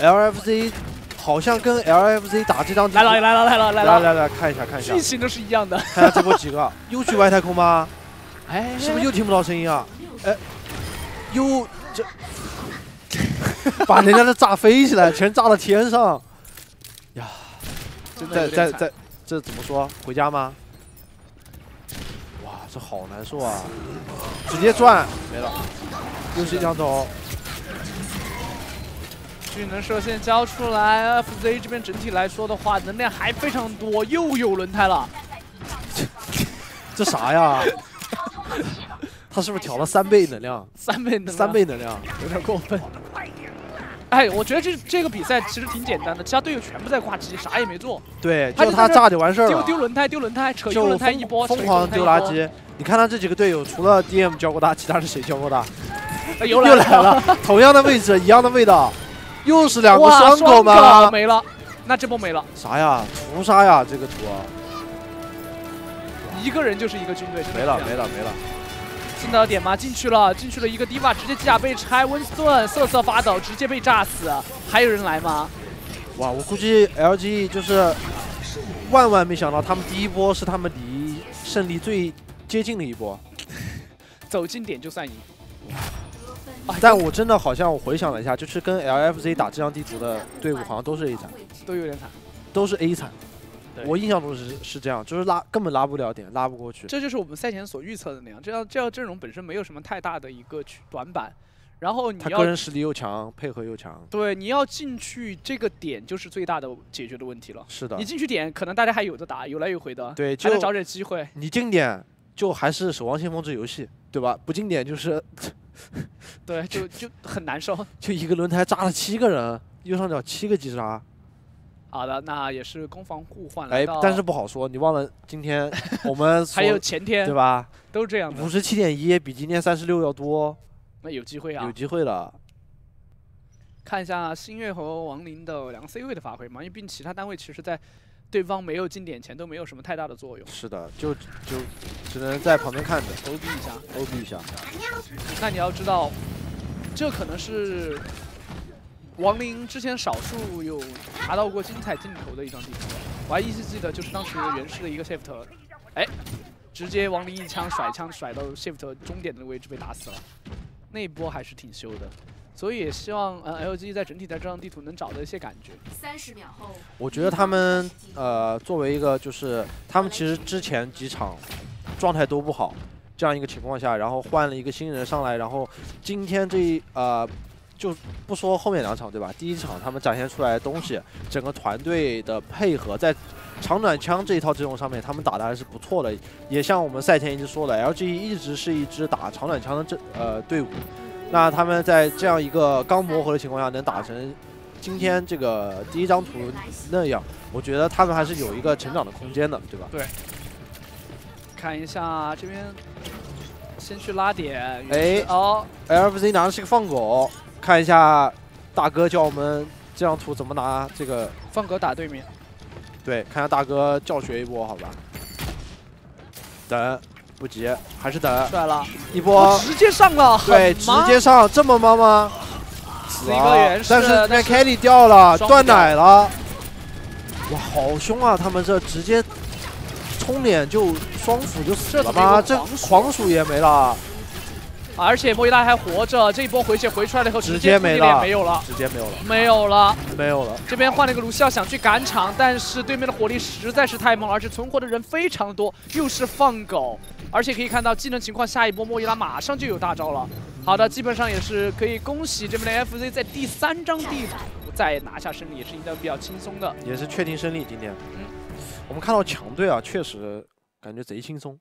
！LFC 好像跟 LFC 打这张来了来了来了来了，来来来看一下看一下剧，情都是一样的。看一下这波几个，又去外太空吗？哎，是不是又听不到声音啊？哎，又这 把人家的炸飞起来，全炸到天上。在在在，这怎么说？回家吗？哇，这好难受啊！直接转没了，又是一枪头。巨能射线交出来，FZ 这边整体来说的话，能量还非常多，又有轮胎了。这啥呀？他是不是调了三倍能量？三倍能量三倍能量，有点过分。哎，我觉得这这个比赛其实挺简单的，其他队友全部在挂机，啥也没做，对，他就他炸就完事儿了，丢丢轮胎，丢轮胎，扯一个就轮胎一波，疯疯狂丢垃。圾。你看他这几个队友，除了 DM 交过大，其他是谁交过他？又又来了，同样的位置，一样的味道，又是两个哇，双狗吗？没了，那这波没了，啥呀？屠杀呀！这个图一个人就是一个军队，没了没了没了。进到点吗？进去了，进去了一个 diva，直接机甲被拆，温斯顿瑟瑟发抖，直接被炸死。还有人来吗？哇，我估计 LG 就是万万没想到，他们第一波是他们离胜利最接近的一波。走近点就算赢。啊 但我真的好像我回想了一下，就是跟 LFC 打这张地图的队伍好像都是 A 惨，都有点惨。都是 A 惨对。我印象中是是这样，就是拉根本拉不了点，拉不过去。这就是我们赛前所预测的那样，这样这样阵容本身没有什么太大的一个去短板，然后你要他个人实力又强，配合又强。对你要进去这个点就是最大的解决的问题了。是的你，进去点，可能大家还有的打，有来有回的，对，就还能找点机会。你进点就还是守望先锋这游戏，对吧？不进点就是对，就就很难受。就一个轮胎扎了七个人，右上角七个击杀。好的，那也是攻防互换来到，，哎但是不好说，你忘了今天 我们还有前天对吧？都这样的五，十七点一比今天三十六要多，那有机会啊有。机会了。看一下星月和亡灵的两个 C 位的发挥嘛，因为毕竟其他单位其实在对方没有进点前都没有什么太大的作用是的，就就只能在旁边看着投币一下。，OB 一下。那你要知道，这可能是亡灵之前少数有拿到过精彩镜头的一张地图，我还依稀记得就是当时原氏的一个 shift，哎，直接亡灵一枪甩枪甩到 shift 终点的位置被打死了，那波还是挺秀的。所以也希望呃 LG 在整体在这张地图能找到一些感觉。三十秒后，我觉得他们呃作为一个就是他们其实之前几场状态都不好，这样一个情况下，然后换了一个新人上来，然后今天这一呃就不说后面两场对吧？第一场他们展现出来的东西，整个团队的配合在长短枪这一套阵容上面，他们打的还是不错的。也像我们赛前一直说的，LG 一直是一支打长短枪的阵呃队伍。那他们在这样一个刚磨合的情况下，能打成今天这个第一张图那样，我觉得他们还是有一个成长的空间的，对吧？对。看一下这边，先去拉点。哎，哦，LFC 拿的是个放狗，看一下大哥教我们这张图怎么拿这个放格打对面。对，看下大哥教学一波，好吧？等。不急，还是等。帅了，一波直接上了，对，直接上，这么忙吗？死一个原但是那 Kelly 掉了，断奶了。哇，好凶啊！他们这直接冲脸就双斧就死了吗？这狂鼠也没了。而且莫伊拉还活着，这一波回血回出来了以后，直接没了，没有了，直接没有了，没有了，没有了。这边换了一个卢锡想去赶场，但是对面的火力实在是太猛，而且存活的人非常多，又是放狗，而且可以看到技能情况，下一波莫伊拉马上就有大招了。好的，基本上也是可以恭喜这边的 FZ 在第三张地图再拿下胜利，也是赢得比较轻松的，也是确定胜利。今天，嗯，我们看到强队啊，确实感觉贼轻松，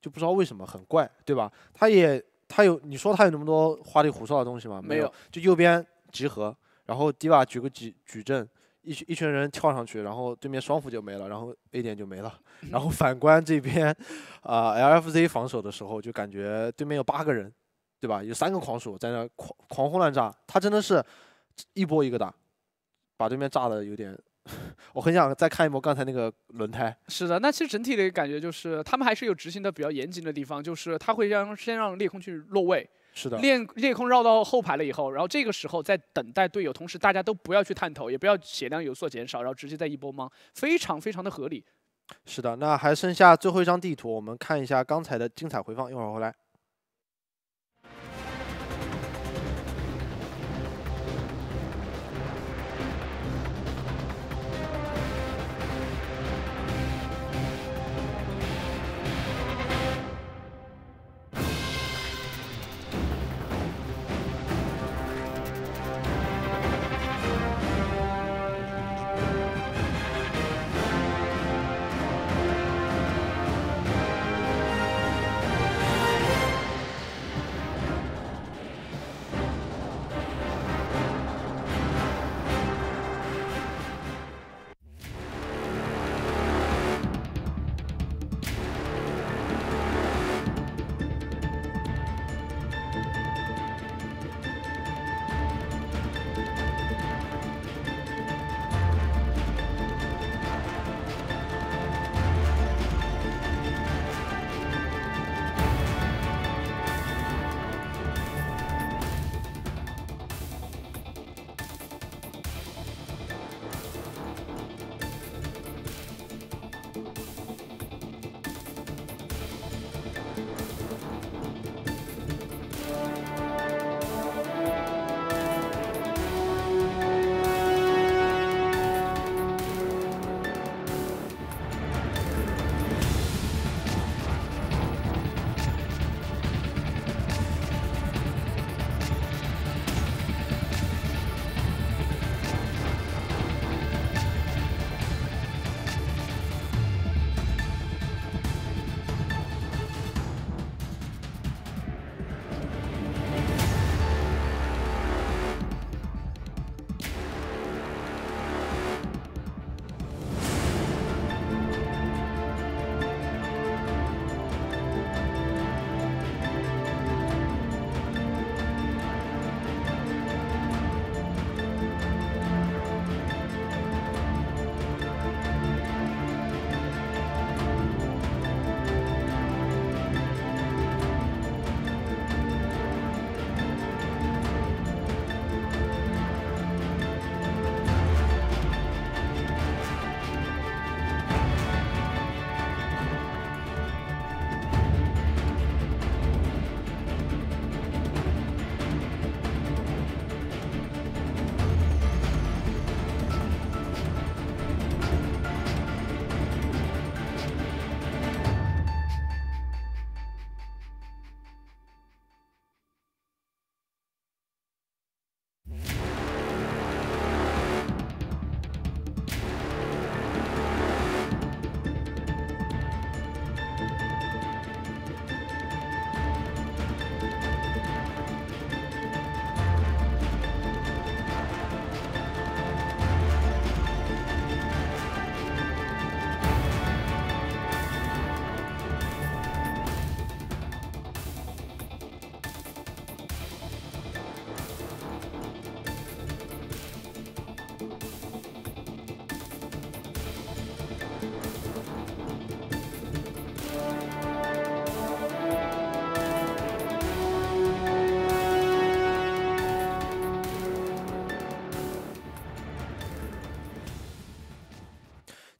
就不知道为什么很怪，对吧？他也。他有你说他有那么多花里胡哨的东西吗？没有，就右边集合，然后迪瓦举个举矩阵，一群一群人跳上去，然后对面双斧就没了，然后 A 点就没了。然后反观这边，啊，LFZ 防守的时候就感觉对面有八个人，对吧？有三个狂鼠在那狂狂轰乱炸，他真的是一波一个打，把对面炸的有点。我很想再看一波刚才那个轮胎。是的，那其实整体的感觉就是，他们还是有执行的比较严谨的地方，就是他会让先让裂空去落位。是的。裂裂空绕到后排了以后，然后这个时候在等待队友，同时大家都不要去探头，也不要血量有所减少，然后直接在一波吗？非常非常的合理。是的，那还剩下最后一张地图，我们看一下刚才的精彩回放，一会儿回来。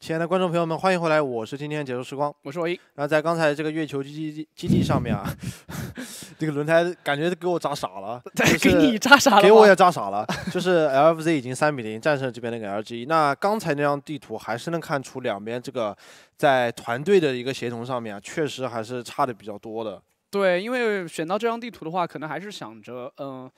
亲爱的观众朋友们，欢迎回来，我是今天解说时光。我是唯一，然后在刚才这个月球基地基地上面啊，这个轮胎感觉给我扎傻了，给你扎傻了，给我也扎傻了。就是 LFZ 已经三比零战胜这边那个 LG。那刚才那张地图还是能看出两边这个在团队的一个协同上面啊，确实还是差的比较多的。对，因为选到这张地图的话，可能还是想着，嗯，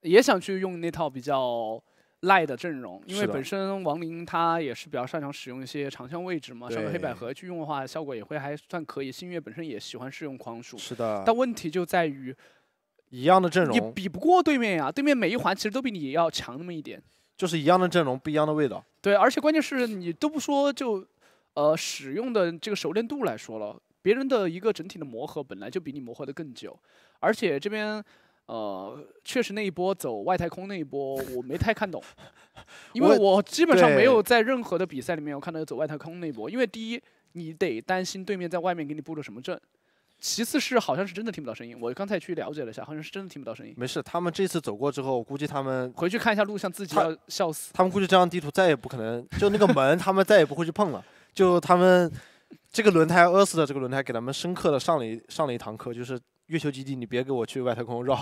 也想去用那套比较。赖的阵容，因为本身王林他也是比较擅长使用一些长枪位置嘛，上个黑百合去用的话，效果也会还算可以。星月本身也喜欢使用狂鼠，是的。但问题就在于，一样的阵容，你比不过对面呀。对面每一环其实都比你要强那么一点，就是一样的阵容，不一样的味道。对，而且关键是你都不说，就呃使用的这个熟练度来说了，别人的一个整体的磨合本来就比你磨合的更久，而且这边。呃，确实那一波走外太空那一波我没太看懂，因为我基本上没有在任何的比赛里面有看到走外太空那一波。因为第一，你得担心对面在外面给你布了什么阵；其次是好像是真的听不到声音。我刚才去了解了一下，好像是真的听不到声音。没事，他们这次走过之后，估计他们回去看一下录像，自己要笑死。他们估计这张地图再也不可能，就那个门他们再也不会去碰了。就他们这个轮胎，俄斯的这个轮胎给他们深刻的上了一上了一堂课，就是。月球基地，你别给我去外太空绕，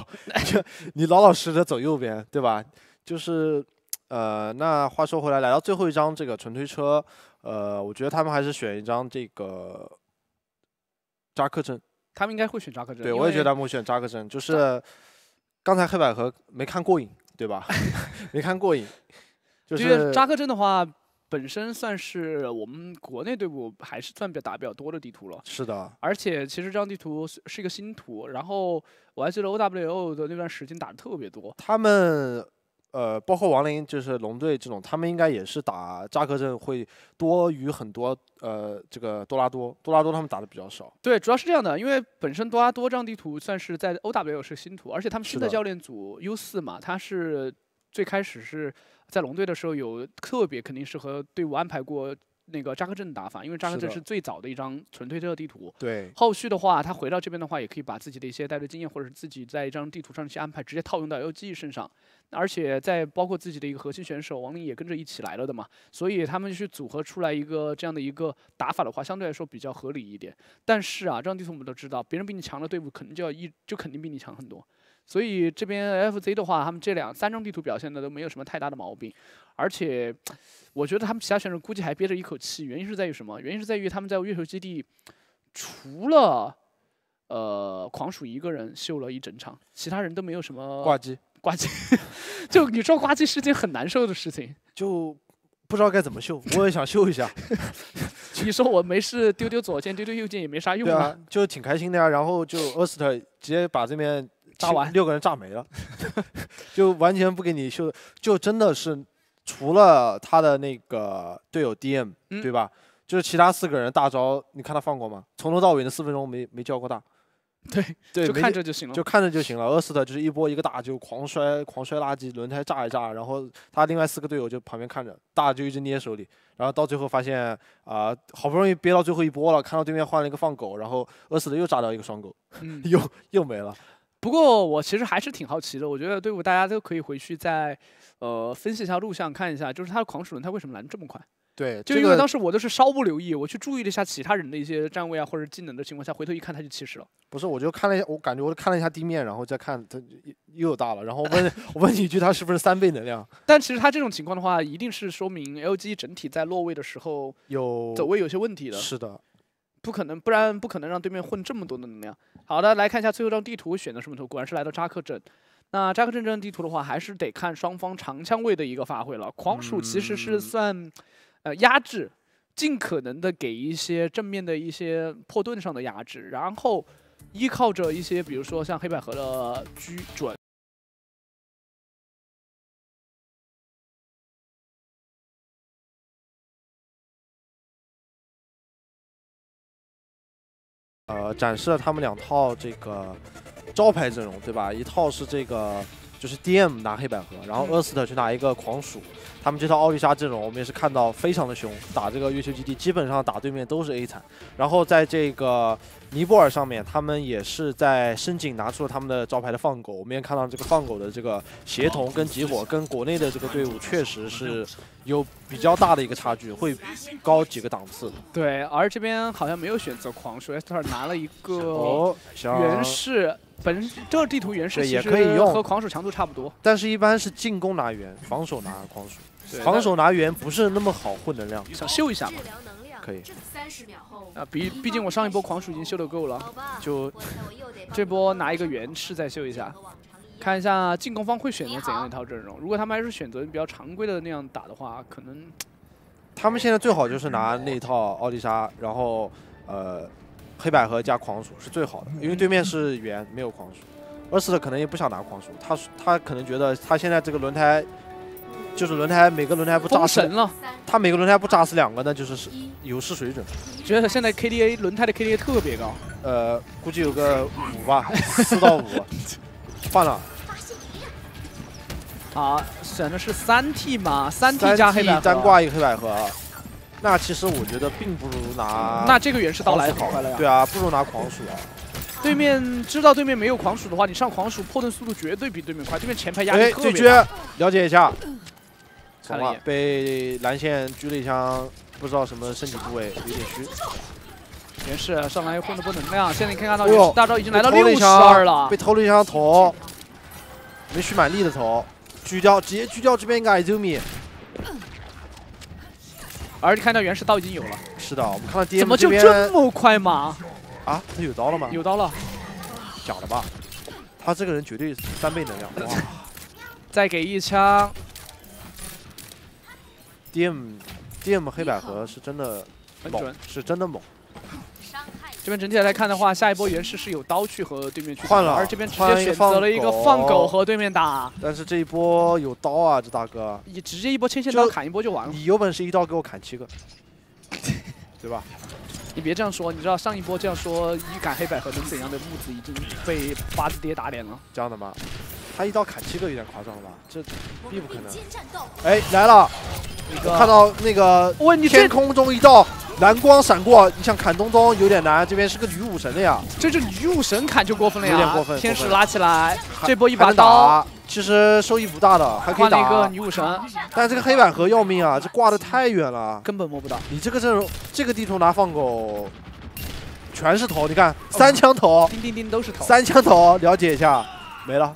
就你老老实实的走右边，对吧？就是，呃，那话说回来，来到最后一张这个纯推车，呃，我觉得他们还是选一张这个扎克镇。他们应该会选扎克镇。对，我也觉得他们会选扎克镇。就是刚才黑百合没看过瘾，对吧？没看过瘾。就是扎克镇的话。本身算是我们国内队伍还是算比较打比较多的地图了。是的，而且其实这张地图是一个新图，然后我还记得 OWO 的那段时间打的特别多。他们呃，包括亡灵就是龙队这种，他们应该也是打扎克镇会多于很多呃这个多拉多，多拉多他们打的比较少。对，主要是这样的，因为本身多拉多这张地图算是在 OWO 是新图，而且他们新的教练组 U 四嘛，他是最开始是。在龙队的时候有特别肯定是和队伍安排过那个扎克镇打法，因为扎克镇是最早的一张纯推车地图。对。后续的话，他回到这边的话，也可以把自己的一些带队经验，或者是自己在一张地图上一些安排，直接套用到 LG 身上。而且在包括自己的一个核心选手王林也跟着一起来了的嘛，所以他们去组合出来一个这样的一个打法的话，相对来说比较合理一点。但是啊，这张地图我们都知道，别人比你强的队伍肯定就要一就肯定比你强很多。所以这边 FZ 的话，他们这两三张地图表现的都没有什么太大的毛病，而且我觉得他们其他选手估计还憋着一口气。原因是在于什么？原因是在于他们在月球基地，除了呃狂鼠一个人秀了一整场，其他人都没有什么挂机。挂机，就你知道挂机是件很难受的事情，就不知道该怎么秀。我也想秀一下。你说我没事丢丢左键丢丢右键也没啥用啊，就挺开心的呀。然后就 Oster 直接把这边。炸完六个人炸没了，就完全不给你秀，就真的是除了他的那个队友 DM 对吧？就是其他四个人大招，你看他放过吗？从头到尾那四分钟没没叫过大。对对，就看着就行了，就看着就行了。厄斯特就是一波一个大就狂摔狂摔垃圾，轮胎炸一炸，然后他另外四个队友就旁边看着，大就一直捏手里，然后到最后发现啊，好不容易憋到最后一波了，看到对面换了一个放狗，然后厄斯特又炸掉一个双狗，又又没了。不过我其实还是挺好奇的，我觉得队伍大家都可以回去再，呃，分析一下录像，看一下，就是他的狂鼠轮胎为什么拦这么快？对，就因为当时我都是稍不留意，我去注意了一下其他人的一些站位啊或者技能的情况下，回头一看他就七十了。不是，我就看了一下，我感觉我看了一下地面，然后再看他又有大了，然后问 我问你一句，他是不是三倍能量？但其实他这种情况的话，一定是说明 LG 整体在落位的时候有走位有些问题的。是的。不可能，不然不可能让对面混这么多的能量。好的，来看一下最后一张地图选的什么图，果然是来到扎克镇。那扎克镇这张地图的话，还是得看双方长枪位的一个发挥了。狂鼠其实是算，呃，压制，尽可能的给一些正面的一些破盾上的压制，然后依靠着一些，比如说像黑百合的狙准。呃，展示了他们两套这个招牌阵容，对吧？一套是这个就是 DM 拿黑百合，然后嗯 e r s t 去拿一个狂鼠。他们这套奥利莎阵容，我们也是看到非常的凶，打这个月球基地基本上打对面都是 A 惨。然后在这个尼泊尔上面，他们也是在深井拿出了他们的招牌的放狗。我们也看到这个放狗的这个协同跟集火，跟国内的这个队伍确实是有比较大的一个差距，会高几个档次。对，而这边好像没有选择狂鼠 s t 拿了一个哦，像原氏，本这个地图原氏对其实也可以用和狂鼠强度差不多。但是一般是进攻拿圆，防守拿狂鼠。对防守拿圆不是那么好混能量，想秀一下嘛可以。三十秒后，啊，毕毕竟我上一波狂鼠已经秀的够了，就这波拿一个原氏再秀一下看一下进攻方会选择怎样一套阵容。如果他们还是选择比较常规的那样打的话，可能他们现在最好就是拿那套奥利莎，然后呃黑百合加狂鼠是最好的，因为对面是圆没有狂鼠。二四的可能也不想拿狂鼠，他他可能觉得他现在这个轮胎就是轮胎每个轮胎不炸死封神，了。他每个轮胎不炸死两个那就是有失水准。觉得现在 KDA 轮胎的 KDA 特别高，呃，估计有个五吧，四到五，换了好，选的是三 T 嘛，三 T 三加黑百合单挂一个黑百合，那其实我觉得并不如拿那这个原氏到来好快了呀。对啊，不如拿狂鼠啊。对面知道对面没有狂鼠的话，你上狂鼠破盾速度绝对比对面快，对面前排压力哎，特对别大。决了解一下，看了一眼被蓝线狙了一枪，不知道什么身体部位，有点虚。原氏上来混了波能量，现在你可以看到大招已经来到六十二了被。偷了一枪头，没蓄满力的头，狙掉，直接狙掉这边一个艾周米。而且看到原石刀已经有了，是的，我们看到 DM 怎么就这么快嘛？啊？他有刀了吗？有刀了，假的吧？他这个人绝对三倍能量，哇再给一枪，！DM DM 黑百合是真的猛是真的猛。这边整体来看的话，下一波原氏是有刀去和对面去打换了而这边直接选择了一个放狗和对面打，但是这一波有刀啊，这大哥，你直接一波牵线刀砍一波就完了。你有本事一刀给我砍七个，对吧？你别这样说，你知道上一波这样说一砍黑百合能怎样的木子已经被八字爹打脸了。这样的吗？他一刀砍七个有点夸张了吧？这必不可能。哎，来了！看到那个天空中一道蓝光闪过，你想砍东东有点难。这边是个女武神的呀，这就女武神砍就过分了呀，有点过分天使拉起来，这波一把刀打，其实收益不大的，还可以换了一个打。女武神，但这个黑板盒要命啊，这挂的太远了。根本摸不到。你这个阵容，这个地图拿放狗，全是头，你看三枪头，叮叮叮都是头。三枪头，了解一下，没了。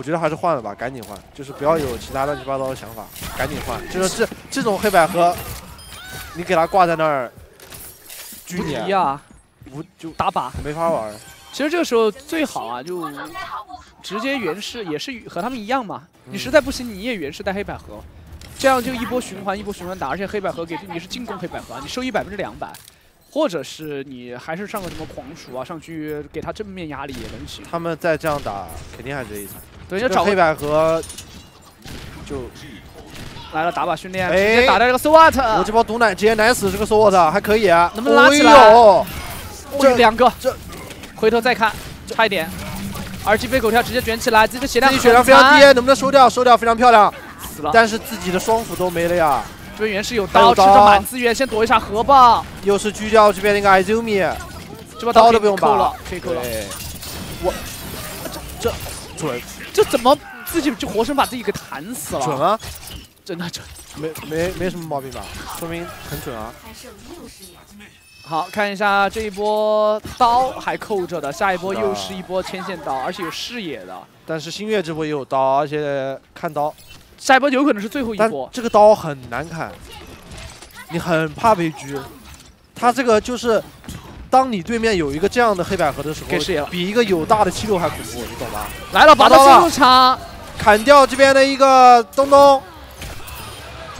我觉得还是换了吧，赶紧换，就是不要有其他乱七八糟的想法，赶紧换。就是这这种黑百合，你给它挂在那儿，不狙你敌啊，无就打靶。没法玩。其实这个时候最好啊，就直接原氏也是和他们一样嘛。嗯你实在不行，你也原氏带黑百合，这样就一波循环一波循环打，而且黑百合给你是进攻黑百合啊，你收益百分之两百。或者是你还是上个什么狂鼠啊，上去给他正面压力也能行。他们再这样打，肯定还是 A 惨。对，要找黑百合就来了打把训练，哎。直接打掉这个我 SWAT，我这波毒奶直接奶死这个 sword，还可以啊。能不能拉起来？这两个，这回头再看，差一点。二级被狗跳直接卷起来，自己的血量自己血量非常低，能不能收掉？收掉非常漂亮，死了。但是自己的双斧都没了呀。这边原是有还有刀，吃着满资源，先躲一下核爆，又是狙掉这边那个 Izumi，这把刀可以都不用拔。了，可以扣了。我这这准这怎么自己就活生把自己给弹死了？准啊，真的准。没没没什么毛病吧？说明很准啊。还剩六十秒，好看一下这一波刀还扣着的，下一波又是一波牵线刀，而且有视野的，但是星月这波也有刀，而且看刀，下一波有可能是最后一波。这个刀很难砍，你很怕被狙。他这个就是，当你对面有一个这样的黑百合的时候给视野了，比一个有大的七六还恐怖，你懂吧？来了，拔拔刀了到进入场，砍掉这边的一个东东，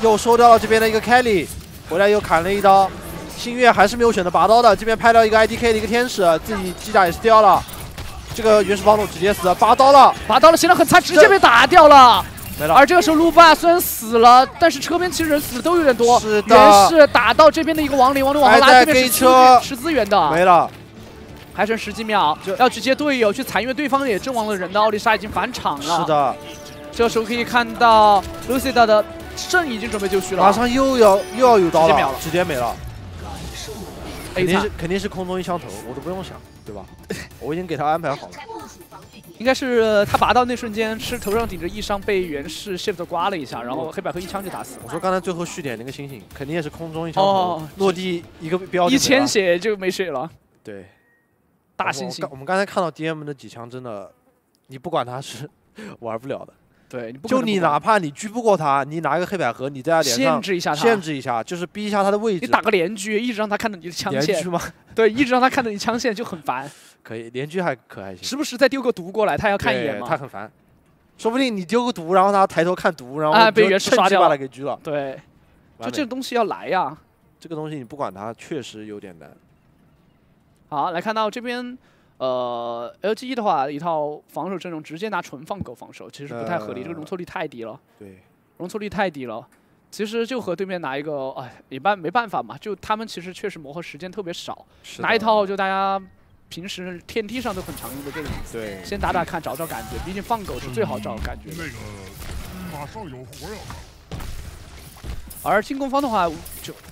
又收掉了这边的一个 Kelly，回来又砍了一刀。星月还是没有选择拔刀的，这边拍到一个 IDK 的一个天使，自己机甲也是掉了。这个原始暴怒直接死，拔刀了，拔刀了，显得很惨，直接被打掉了。没了。而这个时候路霸虽然死了，但是车边其实人死的都有点多。是的原是打到这边的一个亡灵，亡灵往后拉，这边是吃吃资源的。没了，还剩十几秒，要去接队友，去残越对方也阵亡了人的奥丽莎已经返场了。是，的，这时候可以看到 Lucida 的肾已经准备就绪了。马上又要又要有刀直接秒了直接没了肯定是肯定是空中一枪头，我都不用想，对吧？我已经给他安排好了。应该是他拔刀那瞬间是头上顶着一伤，被袁氏 shift 刮了一下，然后黑百合一枪就打死了。我说刚才最后续点那个星星，肯定也是空中一枪头哦，落地一个标就一。千血就没血了，对，大猩猩我们刚。我们刚才看到 DM 的几枪，真的，你不管他是 玩不了的。对，你不就你哪怕你狙不过他，你拿一个黑百合，你在他脸限制一下他，限制一下，就是逼一下他的位置。你打个连狙，一直让他看到你的枪线连狙，吗？对，一直让他看到你枪线就很烦，可以，连狙还可还行。时不时再丢个毒过来，他要看一眼嘛。他很烦。说不定你丢个毒，然后他抬头看毒，然后被原刷掉了他给狙了。对，就这个东西要来呀。这个东西你不管他，确实有点难。好，来看到这边，呃，LGE 的话，一套防守阵容直接拿纯放狗防守，其实不太合理，这个容错率太低了，对，容错率太低了。其实就和对面拿一个，哎，也办没办法嘛，就他们其实确实磨合时间特别少，拿一套就大家平时天梯上都很常用的这种，对，先打打看，找找感觉，毕竟放狗是最好找感觉的。那个马上有活要干。而进攻方的话，就唉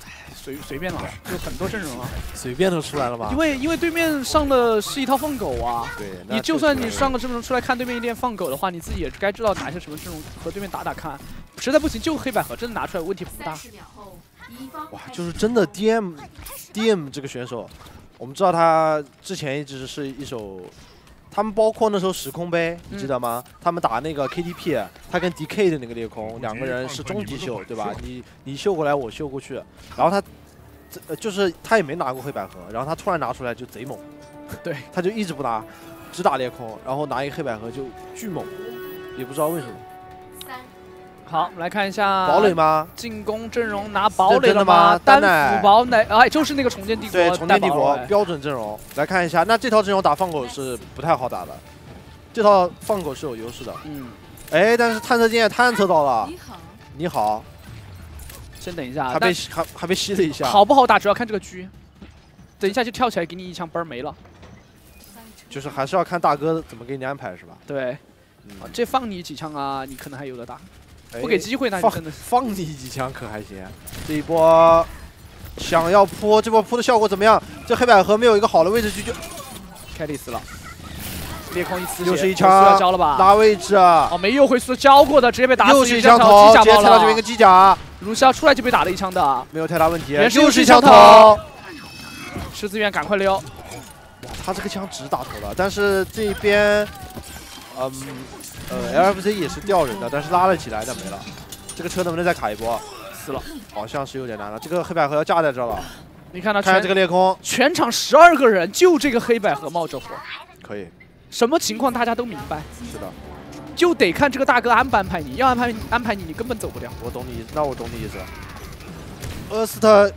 随随便了，就很多阵容啊，随便都出来了吧？因为因为对面上的是一套放狗啊，对，你就算你上个阵容出来看对面一练放狗的话，你自己也该知道哪些什么阵容和对面打打看，实在不行就黑百合真的拿出来问题不大。哇，就是真的 DM DM 这个选手，我们知道他之前一直是一手，他们包括那时候时空杯，你记得吗？他们打那个 KDP，他跟 DK 的那个裂空，两个人是终极秀，对吧？你你秀过来，我秀过去，然后他。这呃就是他也没拿过黑百合，然后他突然拿出来就贼猛，对，他就一直不拿，只打裂空，然后拿一个黑百合就巨猛，也不知道为什么。三好，我们来看一下堡垒吗？进攻阵容拿堡垒了吗？单单奶斧堡垒，哎，就是那个重建帝国对，重建帝国标准阵容，来看一下，那这套阵容打放狗是不太好打的，这套放狗是有优势的。嗯，哎，但是探测键也探测到了，你好，你好，先等一下，还被还还被吸了一下，好不好打主要看这个狙，等一下就跳起来给你一枪，嘣没了。就是还是要看大哥怎么给你安排是吧？对，嗯啊，这放你几枪啊，你可能还有的打，哎不给机会那真的是。放你几枪可还行，这一波想要扑，这波扑的效果怎么样？这黑百合没有一个好的位置去就开利斯了，裂空一刺血，又是一枪交了吧？拉位置啊，哦，没有回速交过的，直接被打死又是一枪枪头，直接踩到这边一个。机甲，卢骁出来就被打了一枪的，没有太大问题，又是一枪头。十字元赶快溜。哇，他这个枪只打头了，但是这边，嗯，呃，LFC 也是吊人的，但是拉了起来，但没了。这个车能不能再卡一波？死了，好像是有点难了。这个黑百合要架在这了，你看他看这个裂空，全场十二个人，就这个黑百合冒着火，可以，什么情况大家都明白，是的，就得看这个大哥安不安排你，要安排安排你，你根本走不掉。我懂你意思，那我懂你意思。厄斯特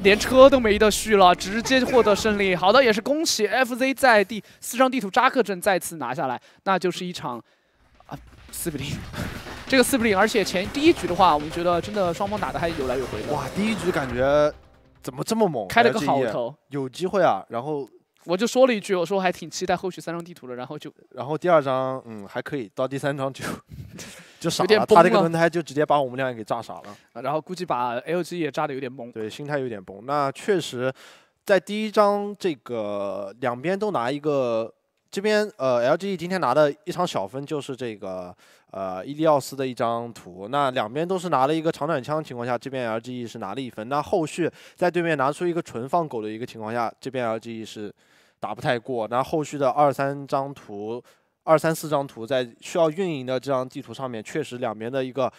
连车都没得续了，直接获得胜利。好的，也是恭喜 FZ 在第四张地图扎克镇再次拿下来，那就是一场啊四比零。这个四比零，而且前第一局的话，我们觉得真的双方打的还有来有回的，哇，第一局感觉怎么这么猛？开了个好头。有机会啊。然后，我就说了一句，我说我还挺期待后续三张地图的，然后就然后第二张，嗯，还可以，到第三张就 就傻有点了，他这个了轮胎就直接把我们俩给炸傻了。然后估计把 LG 也炸的有点懵。对，心态有点崩。那确实，在第一张这个两边都拿一个，这边呃 LG 今天拿的一场小分就是这个呃伊利奥斯的一张图。那两边都是拿了一个长短枪情况下，这边 LGE 是拿了一分。那后续在对面拿出一个纯放狗的一个情况下，这边 LGE 是打不太过。那后续的二三张图。二三四张图在需要运营的这张地图上面，确实两边的一个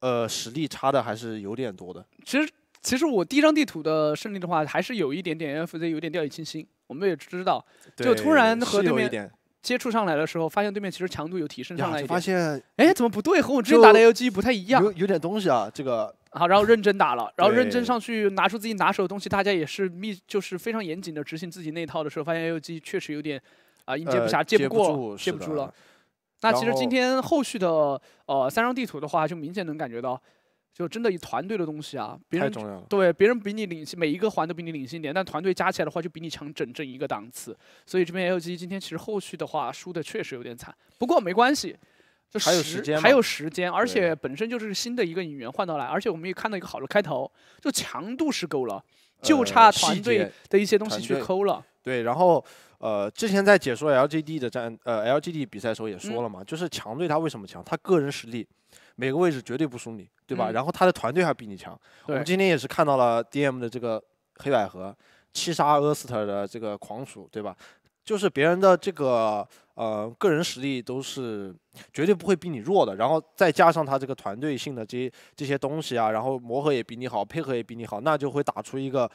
呃实力差的还是有点多的。其实其实我第一张地图的胜利的话，还是有一点点 FZ 有点掉以轻心。我们也知道，就突然和对面接触上来的时候，发现对面其实强度有提升上来一点。发现哎，怎么不对？和我之前打的 LG 不太一样。有有点东西啊，这个好，然后认真打了，然后认真上去拿出自己拿手的东西，大家也是密，就是非常严谨的执行自己那一套的时候，发现 LG 确实有点啊应接不呃暇，接接不过，接不住了。那其实今天后续的呃三张地图的话，就明显能感觉到就真的以团队的东西啊，别人。对别人比你领先，每一个环都比你领先一点，但团队加起来的话就比你强整整一个档次。所以这边 LG 今天其实后续的话输的确实有点惨，不过没关系。就还有时间还有时间，而且本身就是新的一个引援换到来，而且我们也看到一个好的开头，就强度是够了，就呃差团队的一些东西去抠了。对，然后呃，之前在解说 LGD 的战呃 LGD 比赛的时候也嗯说了嘛，就是强队他为什么强？他个人实力每个位置绝对不输你，对吧？嗯然后他的团队还比你强。我们今天也是看到了 DM 的这个黑百合七杀 e r s t 的这个狂鼠，对吧？就是别人的这个呃个人实力都是绝对不会比你弱的，然后再加上他这个团队性的这些这些东西啊，然后磨合也比你好，配合也比你好，那就会打出一个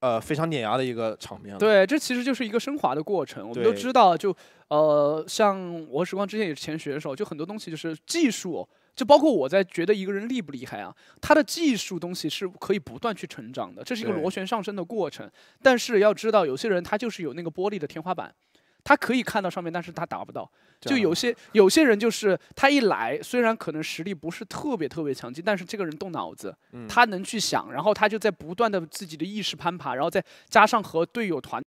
呃非常碾压的一个场面。对，这其实就是一个升华的过程。我们都知道，就呃，像我和时光之前也是前选手，就很多东西就是技术，就包括我在觉得一个人厉不厉害啊，他的技术东西是可以不断去成长的，这是一个螺旋上升的过程。但是要知道，有些人他就是有那个玻璃的天花板。他可以看到上面，但是他达不到。就有些有些人就是他一来，虽然可能实力不是特别特别强劲，但是这个人动脑子，嗯他能去想，然后他就在不断的自己的意识攀爬，然后再加上和队友团。